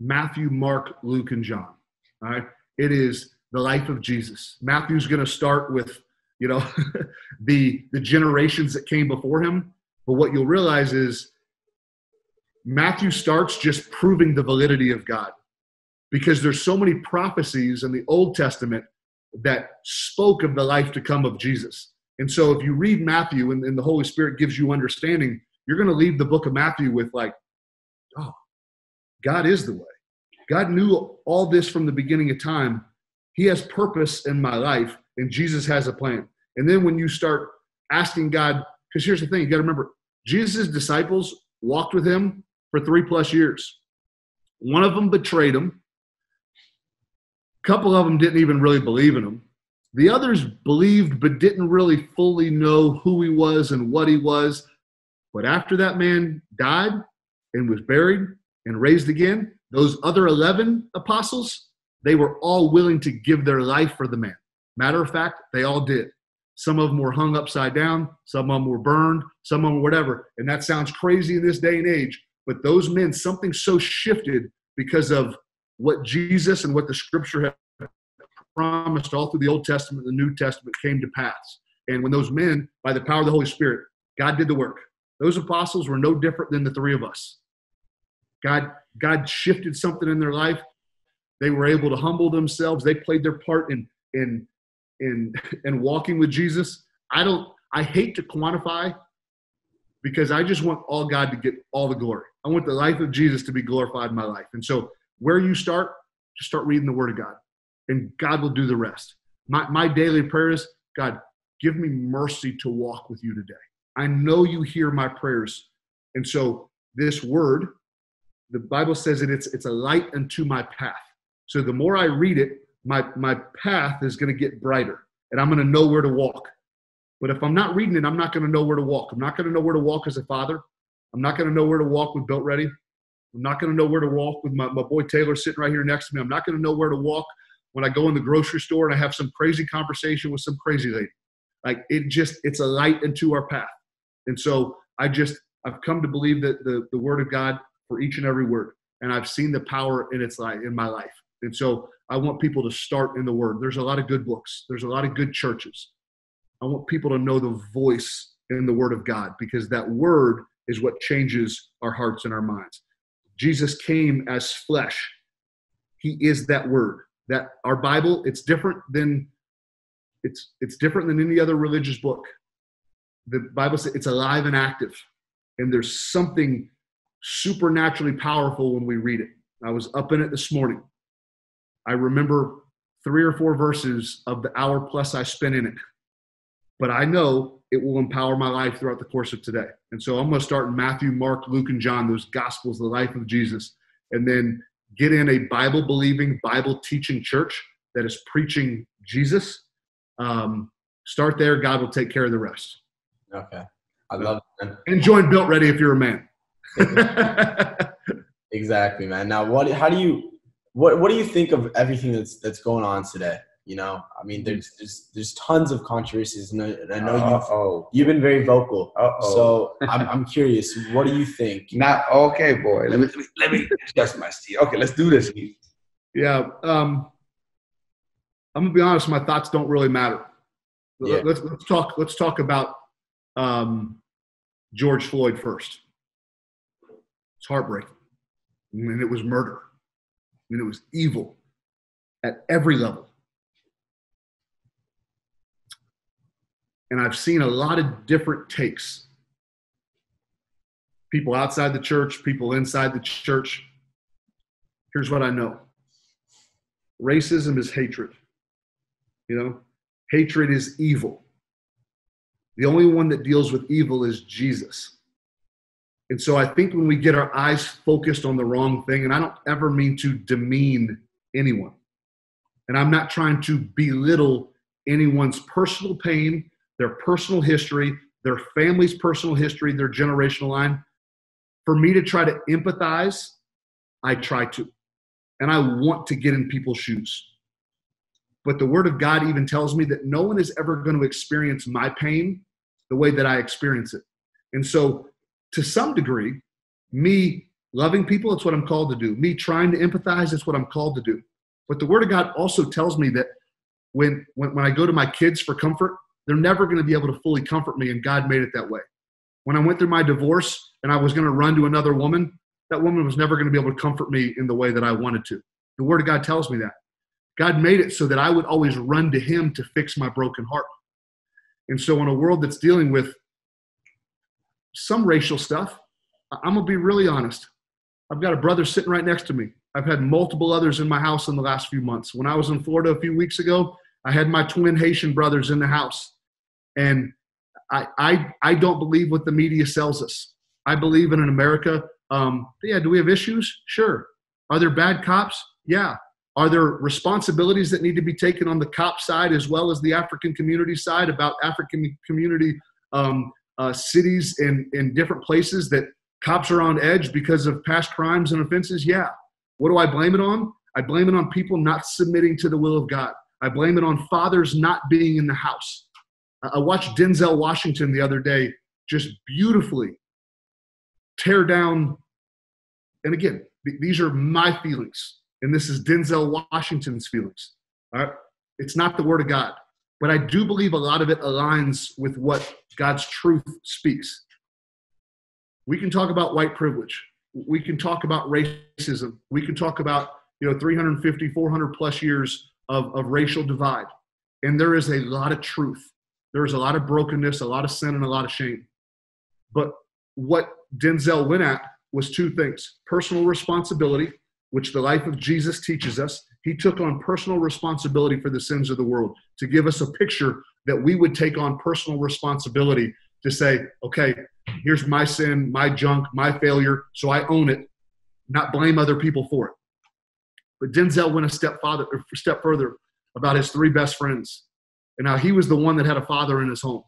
Matthew, Mark, Luke, and John. All right, it is the life of Jesus. Matthew's going to start with you know the the generations that came before him, but what you'll realize is Matthew starts just proving the validity of God because there's so many prophecies in the Old Testament that spoke of the life to come of Jesus. And so if you read Matthew and, and the Holy Spirit gives you understanding, you're going to leave the book of Matthew with like, oh, God is the way. God knew all this from the beginning of time. He has purpose in my life, and Jesus has a plan. And then when you start asking God, because here's the thing, you got to remember, Jesus' disciples walked with him for three plus years. One of them betrayed him couple of them didn't even really believe in him. The others believed but didn't really fully know who he was and what he was. But after that man died and was buried and raised again, those other 11 apostles, they were all willing to give their life for the man. Matter of fact, they all did. Some of them were hung upside down, some of them were burned, some of them whatever. And that sounds crazy in this day and age, but those men, something so shifted because of what Jesus and what the scripture had promised all through the Old Testament and the New Testament came to pass. And when those men, by the power of the Holy Spirit, God did the work. Those apostles were no different than the three of us. God, God shifted something in their life. They were able to humble themselves. They played their part in in in in walking with Jesus. I don't. I hate to quantify because I just want all God to get all the glory. I want the life of Jesus to be glorified in my life. And so where you start, just start reading the Word of God, and God will do the rest. My, my daily prayer is God, give me mercy to walk with you today. I know you hear my prayers. And so, this word, the Bible says that it's, it's a light unto my path. So, the more I read it, my, my path is going to get brighter, and I'm going to know where to walk. But if I'm not reading it, I'm not going to know where to walk. I'm not going to know where to walk as a father. I'm not going to know where to walk with Built Ready. I'm not going to know where to walk with my, my boy Taylor sitting right here next to me. I'm not going to know where to walk when I go in the grocery store and I have some crazy conversation with some crazy lady. Like it just, it's a light into our path. And so I just, I've come to believe that the, the word of God for each and every word. And I've seen the power in its life in my life. And so I want people to start in the word. There's a lot of good books. There's a lot of good churches. I want people to know the voice in the word of God because that word is what changes our hearts and our minds. Jesus came as flesh. He is that word. That our Bible, it's different than it's it's different than any other religious book. The Bible says it's alive and active. And there's something supernaturally powerful when we read it. I was up in it this morning. I remember three or four verses of the hour plus I spent in it. But I know it will empower my life throughout the course of today. And so I'm going to start in Matthew, Mark, Luke, and John, those gospels, the life of Jesus, and then get in a Bible believing, Bible teaching church that is preaching Jesus. Um, start there. God will take care of the rest. Okay. I love it. Man. And join Built Ready if you're a man. exactly, man. Now, what? How do you? What What do you think of everything that's that's going on today? You know, I mean, there's there's there's tons of controversies, and I know you've you've been very vocal. Uh-oh. So I'm I'm curious. What do you think? Not okay, boy. Let me let me, let me adjust my seat. Okay, let's do this. Yeah. Um, I'm gonna be honest. My thoughts don't really matter. Yeah. Let's let's talk. Let's talk about um, George Floyd first. It's heartbreaking. I mean, it was murder. I mean, it was evil at every level. And I've seen a lot of different takes. People outside the church, people inside the church. Here's what I know racism is hatred. You know, hatred is evil. The only one that deals with evil is Jesus. And so I think when we get our eyes focused on the wrong thing, and I don't ever mean to demean anyone, and I'm not trying to belittle anyone's personal pain, their personal history, their family's personal history, their generational line. For me to try to empathize, I try to. And I want to get in people's shoes. But the Word of God even tells me that no one is ever going to experience my pain the way that I experience it. And so, to some degree, me loving people, it's what I'm called to do. Me trying to empathize, it's what I'm called to do. But the Word of God also tells me that when, when, when I go to my kids for comfort, they're never going to be able to fully comfort me, and God made it that way. When I went through my divorce and I was going to run to another woman, that woman was never going to be able to comfort me in the way that I wanted to. The Word of God tells me that. God made it so that I would always run to Him to fix my broken heart. And so, in a world that's dealing with some racial stuff, I'm going to be really honest. I've got a brother sitting right next to me. I've had multiple others in my house in the last few months. When I was in Florida a few weeks ago, I had my twin Haitian brothers in the house. And I, I, I don't believe what the media sells us. I believe in an America. Um, yeah, do we have issues? Sure. Are there bad cops? Yeah. Are there responsibilities that need to be taken on the cop side as well as the African community side about African community um, uh, cities in, in different places that cops are on edge because of past crimes and offenses? Yeah. What do I blame it on? I blame it on people not submitting to the will of God. I blame it on fathers not being in the house. I watched Denzel Washington the other day just beautifully tear down. And again, these are my feelings, and this is Denzel Washington's feelings. All right? It's not the word of God, but I do believe a lot of it aligns with what God's truth speaks. We can talk about white privilege. We can talk about racism. We can talk about you know 350, 400 plus years of, of racial divide, and there is a lot of truth There is a lot of brokenness, a lot of sin, and a lot of shame. But what Denzel went at was two things personal responsibility, which the life of Jesus teaches us. He took on personal responsibility for the sins of the world to give us a picture that we would take on personal responsibility to say, okay, here's my sin, my junk, my failure, so I own it, not blame other people for it. But Denzel went a step, father, step further about his three best friends and how he was the one that had a father in his home,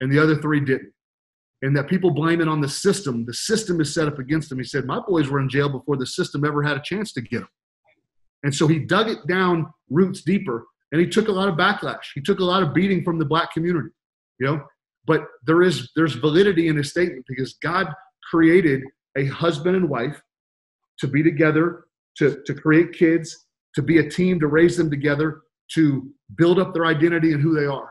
and the other three didn't. And that people blame it on the system. The system is set up against him. He said, My boys were in jail before the system ever had a chance to get them. And so he dug it down roots deeper and he took a lot of backlash. He took a lot of beating from the black community, you know. but there is there's validity in his statement because God created a husband and wife to be together, to, to create kids, to be a team, to raise them together, to build up their identity and who they are.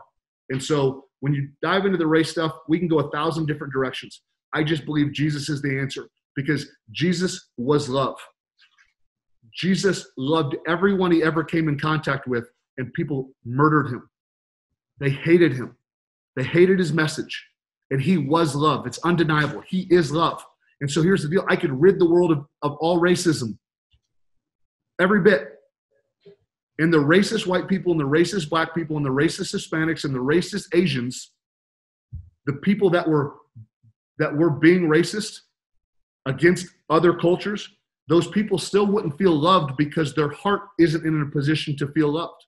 And so when you dive into the race stuff, we can go a thousand different directions. I just believe Jesus is the answer because Jesus was love. Jesus loved everyone he ever came in contact with, and people murdered him. They hated him. They hated his message. And he was love. It's undeniable. He is love. And so here's the deal I could rid the world of, of all racism, every bit. And the racist white people, and the racist black people, and the racist Hispanics, and the racist Asians, the people that were that were being racist against other cultures, those people still wouldn't feel loved because their heart isn't in a position to feel loved.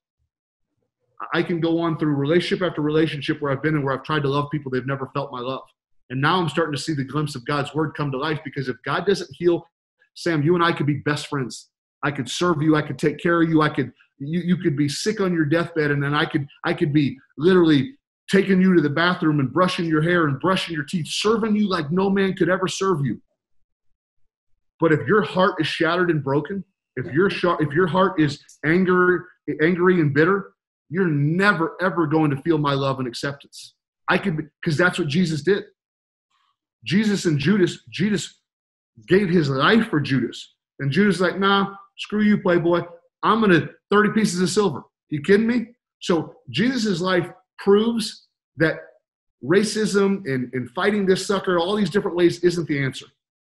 I can go on through relationship after relationship where I've been and where I've tried to love people, they've never felt my love. And now I'm starting to see the glimpse of God's word come to life because if God doesn't heal, Sam, you and I could be best friends. I could serve you. I could take care of you. I could, you, you could be sick on your deathbed and then I could, I could be literally taking you to the bathroom and brushing your hair and brushing your teeth, serving you like no man could ever serve you. But if your heart is shattered and broken, if your if your heart is anger, angry and bitter, you're never ever going to feel my love and acceptance. I could because that's what Jesus did. Jesus and Judas, Judas gave his life for Judas. And Judas like, nah, screw you, playboy. I'm gonna 30 pieces of silver. You kidding me? So Jesus' life proves that racism and, and fighting this sucker, all these different ways, isn't the answer.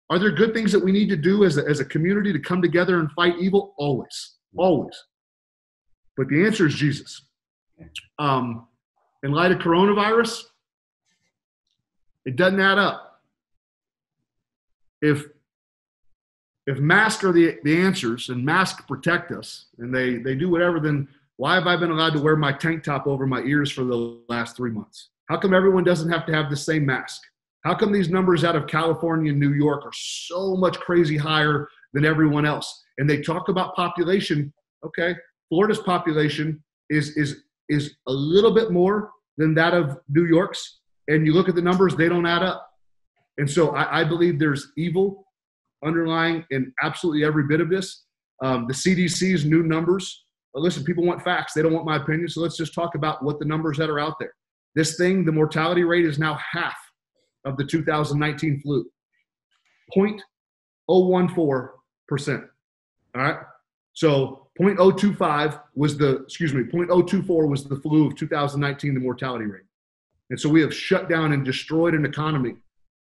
Are there good things that we need to do as a, as a community to come together and fight evil? Always, always. But the answer is Jesus. Um, in light of coronavirus, it doesn't add up. If if masks are the, the answers and masks protect us and they, they do whatever, then why have I been allowed to wear my tank top over my ears for the last three months? How come everyone doesn't have to have the same mask? How come these numbers out of California and New York are so much crazy higher than everyone else? And they talk about population. Okay, Florida's population is is is a little bit more than that of New York's. And you look at the numbers, they don't add up. And so I, I believe there's evil underlying in absolutely every bit of this. Um, the CDC's new numbers. listen, people want facts. They don't want my opinion. So let's just talk about what the numbers that are out there. This thing, the mortality rate is now half of the 2019 flu 0.014%. All right. So 0.025 was the, excuse me, 0.024 was the flu of 2019, the mortality rate. And so we have shut down and destroyed an economy.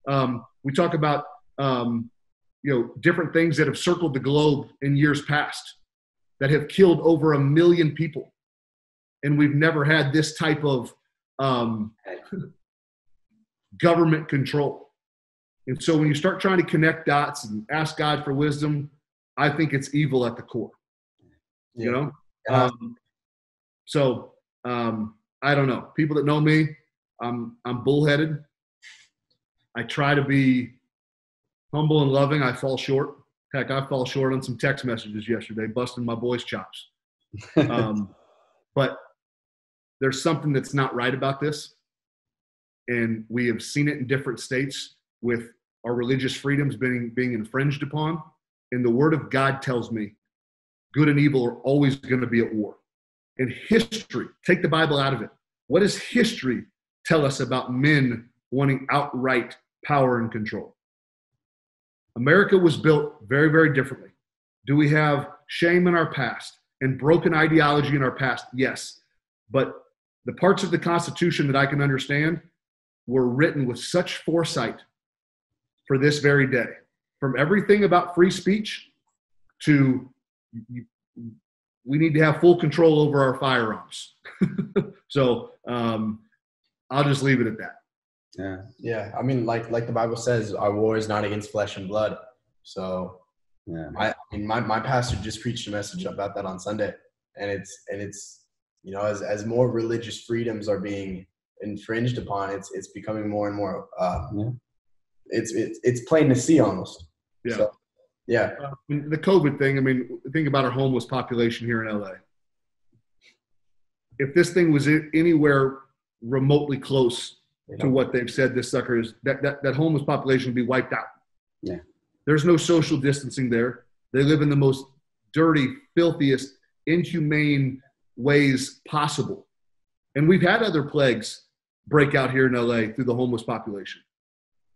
Um, we talk about, um, you know, different things that have circled the globe in years past that have killed over a million people. And we've never had this type of um, government control. And so when you start trying to connect dots and ask God for wisdom, I think it's evil at the core. You know? Um, so um, I don't know. People that know me, I'm I'm bullheaded. I try to be humble and loving. I fall short. Heck, I fall short on some text messages yesterday, busting my boys' chops. Um, but there's something that's not right about this and we have seen it in different states with our religious freedoms being being infringed upon. And the Word of God tells me, good and evil are always going to be at war. And history, take the Bible out of it. What does history tell us about men wanting outright power and control? America was built very, very differently. Do we have shame in our past and broken ideology in our past? Yes. But the parts of the Constitution that I can understand were written with such foresight for this very day. From everything about free speech to we need to have full control over our firearms. so um, I'll just leave it at that. Yeah, yeah. I mean, like like the Bible says, our war is not against flesh and blood. So, yeah. I, I mean, my, my pastor just preached a message about that on Sunday, and it's and it's you know as as more religious freedoms are being infringed upon, it's it's becoming more and more. Uh, yeah. It's it's it's plain to see almost. Yeah. So, yeah. Uh, the COVID thing. I mean, think about our homeless population here in LA. If this thing was anywhere remotely close to what they've said this sucker is that, that, that homeless population will be wiped out. Yeah. There's no social distancing there. They live in the most dirty, filthiest, inhumane ways possible. And we've had other plagues break out here in LA through the homeless population.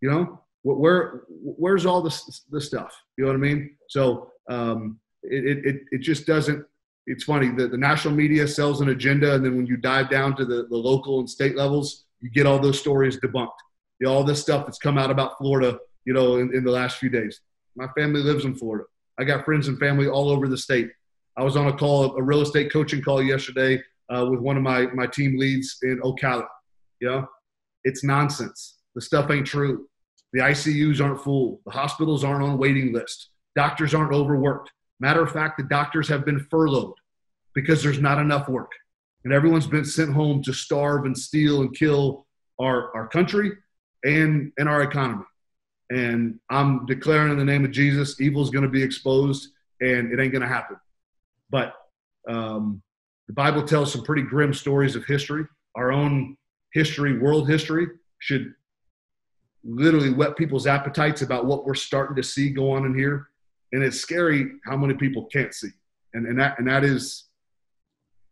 You know, where where's all this the stuff? You know what I mean? So um, it, it it just doesn't. It's funny that the national media sells an agenda, and then when you dive down to the, the local and state levels, you get all those stories debunked. You know, all this stuff that's come out about Florida, you know, in, in the last few days. My family lives in Florida. I got friends and family all over the state. I was on a call, a real estate coaching call yesterday uh, with one of my, my team leads in Ocala. Know, it's nonsense. The stuff ain't true. The ICUs aren't full. The hospitals aren't on waiting list. Doctors aren't overworked. Matter of fact, the doctors have been furloughed because there's not enough work. And everyone's been sent home to starve and steal and kill our, our country and, and our economy. And I'm declaring in the name of Jesus, evil is going to be exposed and it ain't going to happen. But um, the Bible tells some pretty grim stories of history. Our own history, world history, should literally whet people's appetites about what we're starting to see go on in here. And it's scary how many people can't see. And, and that and that is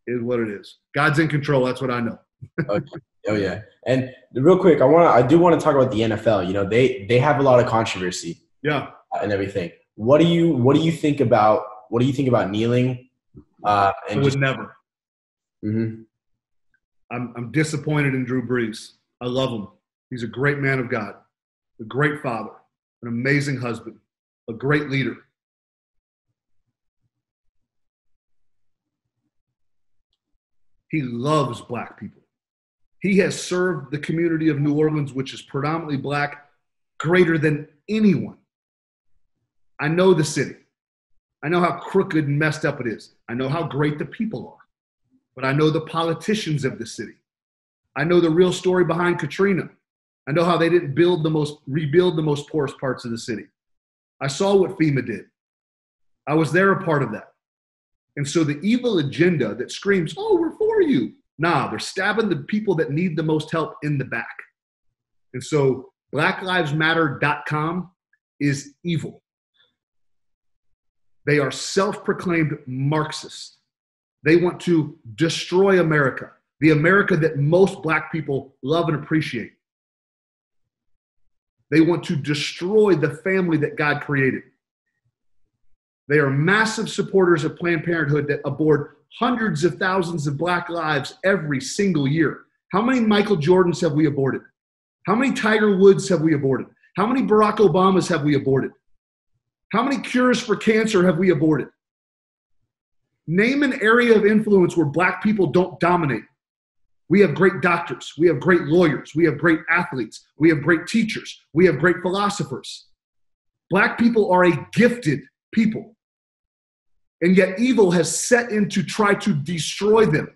is what it is. God's in control. That's what I know. okay. Oh yeah. And real quick, I want to I do want to talk about the NFL. You know, they they have a lot of controversy. Yeah. And everything. What do you what do you think about what do you think about kneeling? Uh, and I would just, never. Mm-hmm. I'm I'm disappointed in Drew Brees. I love him. He's a great man of God, a great father, an amazing husband, a great leader. He loves black people. He has served the community of New Orleans, which is predominantly black, greater than anyone. I know the city. I know how crooked and messed up it is. I know how great the people are. But I know the politicians of the city. I know the real story behind Katrina. I know how they didn't build the most, rebuild the most poorest parts of the city. I saw what FEMA did. I was there a part of that. And so the evil agenda that screams, oh, we're for you. Nah, they're stabbing the people that need the most help in the back. And so blacklivesmatter.com is evil. They are self proclaimed Marxists. They want to destroy America, the America that most black people love and appreciate. They want to destroy the family that God created. They are massive supporters of Planned Parenthood that abort hundreds of thousands of black lives every single year. How many Michael Jordans have we aborted? How many Tiger Woods have we aborted? How many Barack Obamas have we aborted? How many cures for cancer have we aborted? Name an area of influence where black people don't dominate. We have great doctors. We have great lawyers. We have great athletes. We have great teachers. We have great philosophers. Black people are a gifted people. And yet evil has set in to try to destroy them.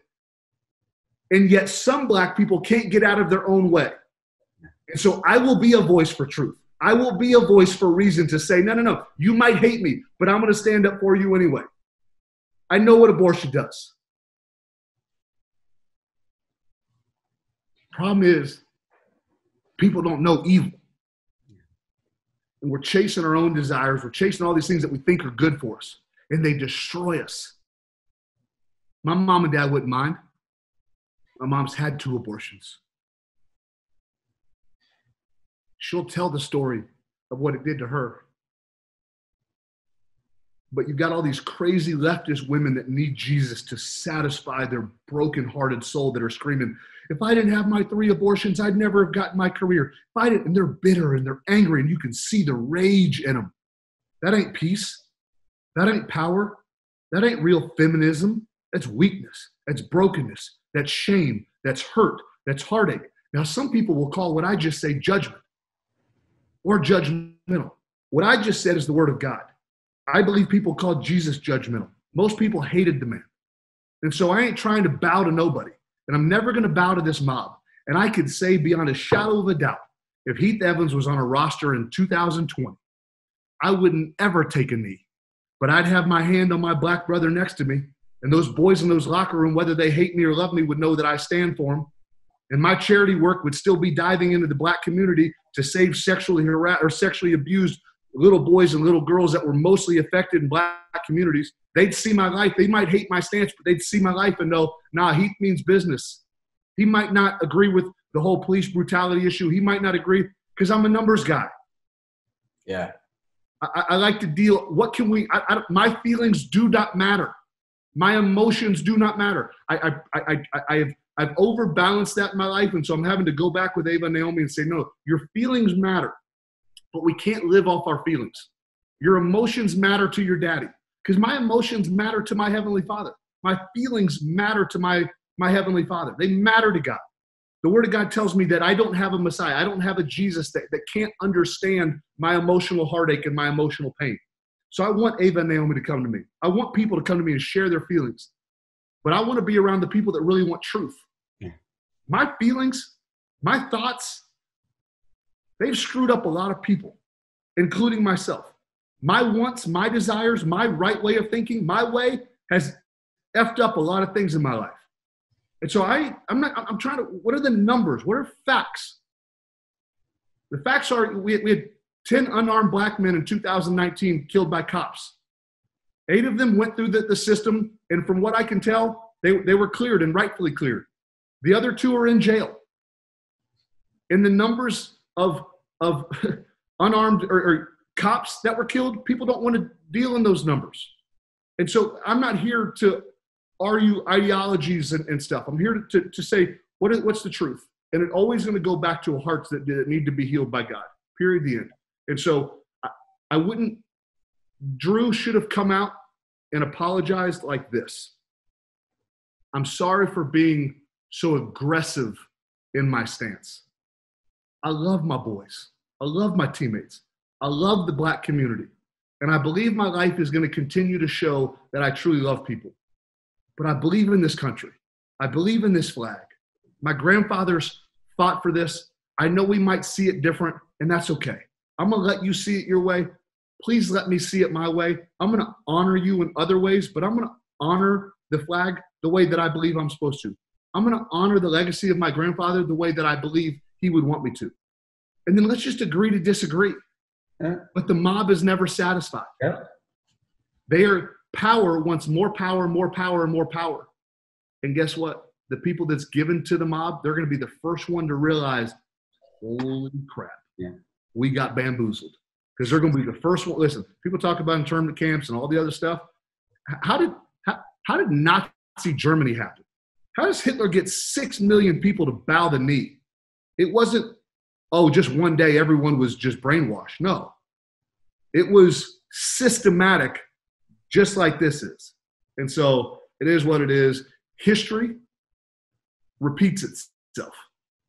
And yet some black people can't get out of their own way. And so I will be a voice for truth. I will be a voice for reason to say, no, no, no, you might hate me, but I'm going to stand up for you anyway. I know what abortion does. Problem is, people don't know evil. And we're chasing our own desires. We're chasing all these things that we think are good for us and they destroy us. My mom and dad wouldn't mind. My mom's had two abortions. She'll tell the story of what it did to her. But you've got all these crazy leftist women that need Jesus to satisfy their broken-hearted soul that are screaming, if I didn't have my three abortions, I'd never have gotten my career. If I didn't, and they're bitter and they're angry, and you can see the rage in them. That ain't peace. That ain't power. That ain't real feminism. That's weakness. That's brokenness. That's shame. That's hurt. That's heartache. Now, some people will call what I just say judgment or judgmental. What I just said is the word of God. I believe people called Jesus judgmental. Most people hated the man. And so I ain't trying to bow to nobody. And I'm never going to bow to this mob. And I could say beyond a shadow of a doubt, if Heath Evans was on a roster in 2020, I wouldn't ever take a knee but I'd have my hand on my black brother next to me. And those boys in those locker room, whether they hate me or love me, would know that I stand for them. and my charity work would still be diving into the black community to save sexually harassed or sexually abused little boys and little girls that were mostly affected in black communities. They'd see my life. They might hate my stance, but they'd see my life and know, nah, he means business. He might not agree with the whole police brutality issue. He might not agree because I'm a numbers guy. Yeah. I, I, like to deal. What can we? I, I, my feelings do not matter. My emotions do not matter. I, I, I, I, have I've overbalanced that in my life, and so I'm having to go back with Ava and Naomi and say, no, your feelings matter, but we can't live off our feelings. Your emotions matter to your daddy because my emotions matter to my heavenly Father. My feelings matter to my my heavenly Father. They matter to God. The Word of God tells me that I don't have a Messiah. I don't have a Jesus that, that can't understand my emotional heartache and my emotional pain. So I want Ava and Naomi to come to me. I want people to come to me and share their feelings. But I want to be around the people that really want truth. Yeah. My feelings, my thoughts, they've screwed up a lot of people, including myself. My wants, my desires, my right way of thinking, my way has effed up a lot of things in my life. And so I, I'm not, I'm trying to, what are the numbers? What are facts? The facts are we, we had 10 unarmed black men in 2019 killed by cops. Eight of them went through the, the system, and from what I can tell, they, they were cleared and rightfully cleared. The other two are in jail. And the numbers of, of unarmed or, or cops that were killed, people don't want to deal in those numbers. And so I'm not here to argue ideologies and, and stuff. I'm here to, to, to say what is, what's the truth. And it's always going to go back to hearts that, that need to be healed by God, period, the end. And so I, I wouldn't, Drew should have come out and apologized like this. I'm sorry for being so aggressive in my stance. I love my boys. I love my teammates. I love the black community. And I believe my life is going to continue to show that I truly love people. But I believe in this country. I believe in this flag. My grandfathers fought for this. I know we might see it different, and that's okay. I'm to let you see it your way. Please let me see it my way. I'm going to honor you in other ways, but I'm going to honor the flag the way that I believe I'm supposed to. I'm going to honor the legacy of my grandfather the way that I believe he would want me to. And then let's just agree to disagree. Yeah. But the mob is never satisfied. Yeah. They are power wants more power, more power, and more power. And guess what? The people that's given to the mob, they're going to be the first one to realize, holy crap, yeah. we got bamboozled. Because they're going to be the first one. Listen, people talk about internment camps and all the other stuff. How did how, how did Nazi Germany happen? How does Hitler get six million people to bow the knee? It wasn't, oh, just one day everyone was just brainwashed. No, it was systematic just like this is. And so it is what it is. History repeats itself.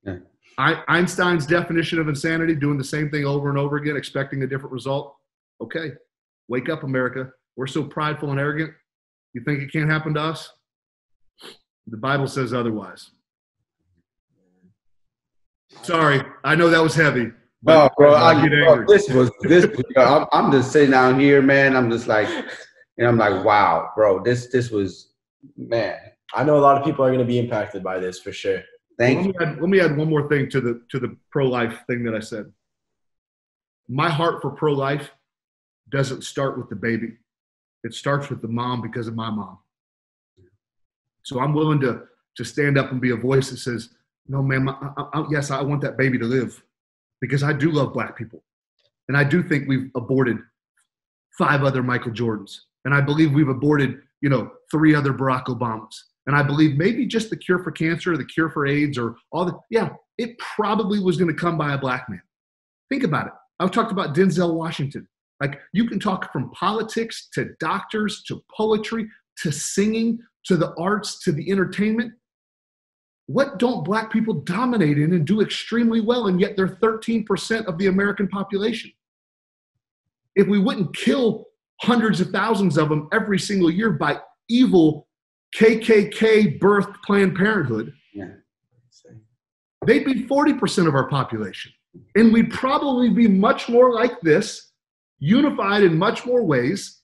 Yeah. I, Einstein's definition of insanity, doing the same thing over and over again, expecting a different result. Okay, wake up, America. We're so prideful and arrogant. You think it can't happen to us? The Bible says otherwise. Sorry, I know that was heavy. No, bro, I, bro this was this. I'm, I'm just sitting down here, man. I'm just like, and I'm like, wow, bro, this this was man. I know a lot of people are going to be impacted by this for sure. Thank well, you. Let me, add, let me add one more thing to the to the pro life thing that I said. My heart for pro life doesn't start with the baby. It starts with the mom because of my mom. So I'm willing to to stand up and be a voice that says, "No, man, I, I, I, yes, I want that baby to live," because I do love black people, and I do think we've aborted five other Michael Jordans. And I believe we've aborted, you know, three other Barack Obamas. And I believe maybe just the cure for cancer, the cure for AIDS, or all the, yeah, it probably was going to come by a black man. Think about it. I've talked about Denzel Washington. Like you can talk from politics to doctors to poetry to singing to the arts to the entertainment. What don't black people dominate in and do extremely well? And yet they're 13% of the American population. If we wouldn't kill hundreds of thousands of them every single year by evil KKK birthed Planned Parenthood, yeah. they'd be 40% of our population. And we'd probably be much more like this, unified in much more ways.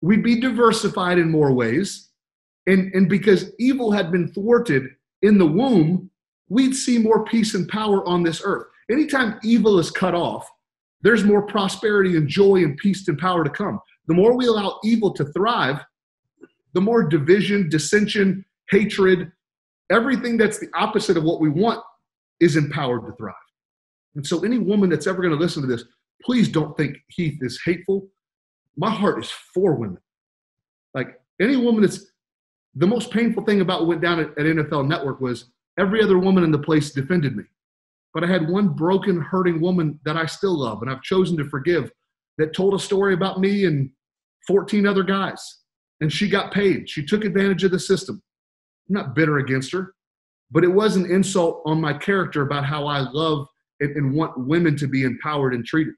We'd be diversified in more ways. And, and because evil had been thwarted in the womb, we'd see more peace and power on this earth. Anytime evil is cut off, there's more prosperity and joy and peace and power to come. The more we allow evil to thrive, the more division, dissension, hatred, everything that's the opposite of what we want is empowered to thrive. And so, any woman that's ever going to listen to this, please don't think Heath is hateful. My heart is for women. Like any woman that's the most painful thing about what went down at, at NFL Network was every other woman in the place defended me. But I had one broken, hurting woman that I still love and I've chosen to forgive that told a story about me and 14 other guys. And she got paid. She took advantage of the system. I'm not bitter against her, but it was an insult on my character about how I love and, want women to be empowered and treated.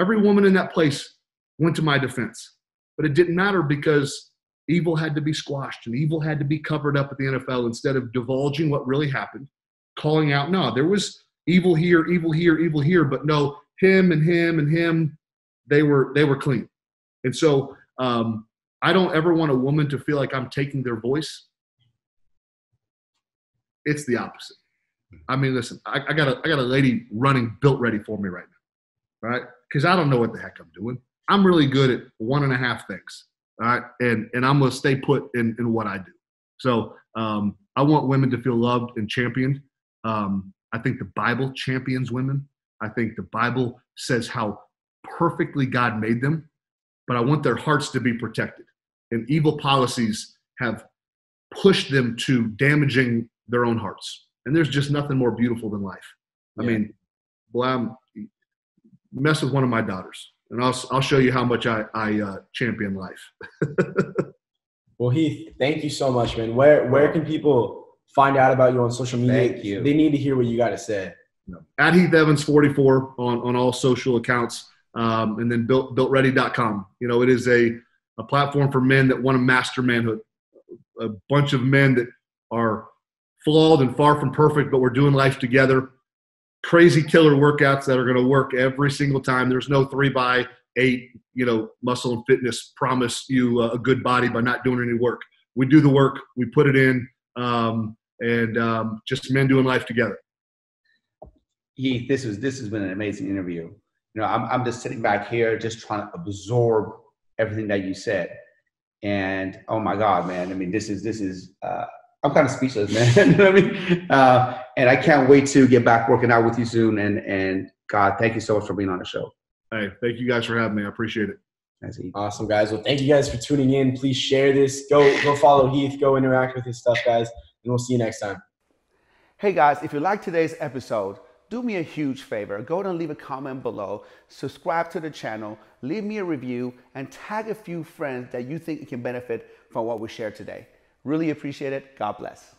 Every woman in that place went to my defense, but it didn't matter because evil had to be squashed and evil had to be covered up at the NFL instead of divulging what really happened, calling out, no, there was evil here, evil here, evil here, but no, him and him and him, they were they were clean. And so um, I don't ever want a woman to feel like I'm taking their voice. It's the opposite. I mean, listen, I, I got a I got a lady running built ready for me right now, right? Because I don't know what the heck I'm doing. I'm really good at one and a half things, all right, and and I'm gonna stay put in in what I do. So um, I want women to feel loved and championed. Um, I think the Bible champions women. I think the Bible says how perfectly God made them, but I want their hearts to be protected. And evil policies have pushed them to damaging their own hearts. And there's just nothing more beautiful than life. I Yeah. mean, boy, I'm mess with one of my daughters, and I'll I'll show you how much I I uh, champion life. Well, Heath, thank you so much, man. Where where can people find out about you on social media? Thank you. They need to hear what you got to say. At Heath Evans 44 on on all social accounts, um, and then built builtready.com. You know, it is a a platform for men that want to master manhood. A bunch of men that are flawed and far from perfect, but we're doing life together. Crazy killer workouts that are going to work every single time. There's no three by eight, you know, muscle and fitness promise you a good body by not doing any work. We do the work, we put it in, um, and um, just men doing life together. Heath, this was this has been an amazing interview. You know, I'm I'm just sitting back here, just trying to absorb everything that you said, and oh my God, man! I mean, this is this is uh, I'm kind of speechless, man. you know what I mean? Uh, and I can't wait to get back working out with you soon. And and God, thank you so much for being on the show. Hey, thank you guys for having me. I appreciate it. Awesome, guys. Well, thank you guys for tuning in. Please share this. Go go follow Heath. Go interact with his stuff, guys. And we'll see you next time. Hey guys, if you like today's episode, do me a huge favor. Go and leave a comment below, subscribe to the channel, leave me a review, and tag a few friends that you think can benefit from what we shared today. Really appreciate it. God bless.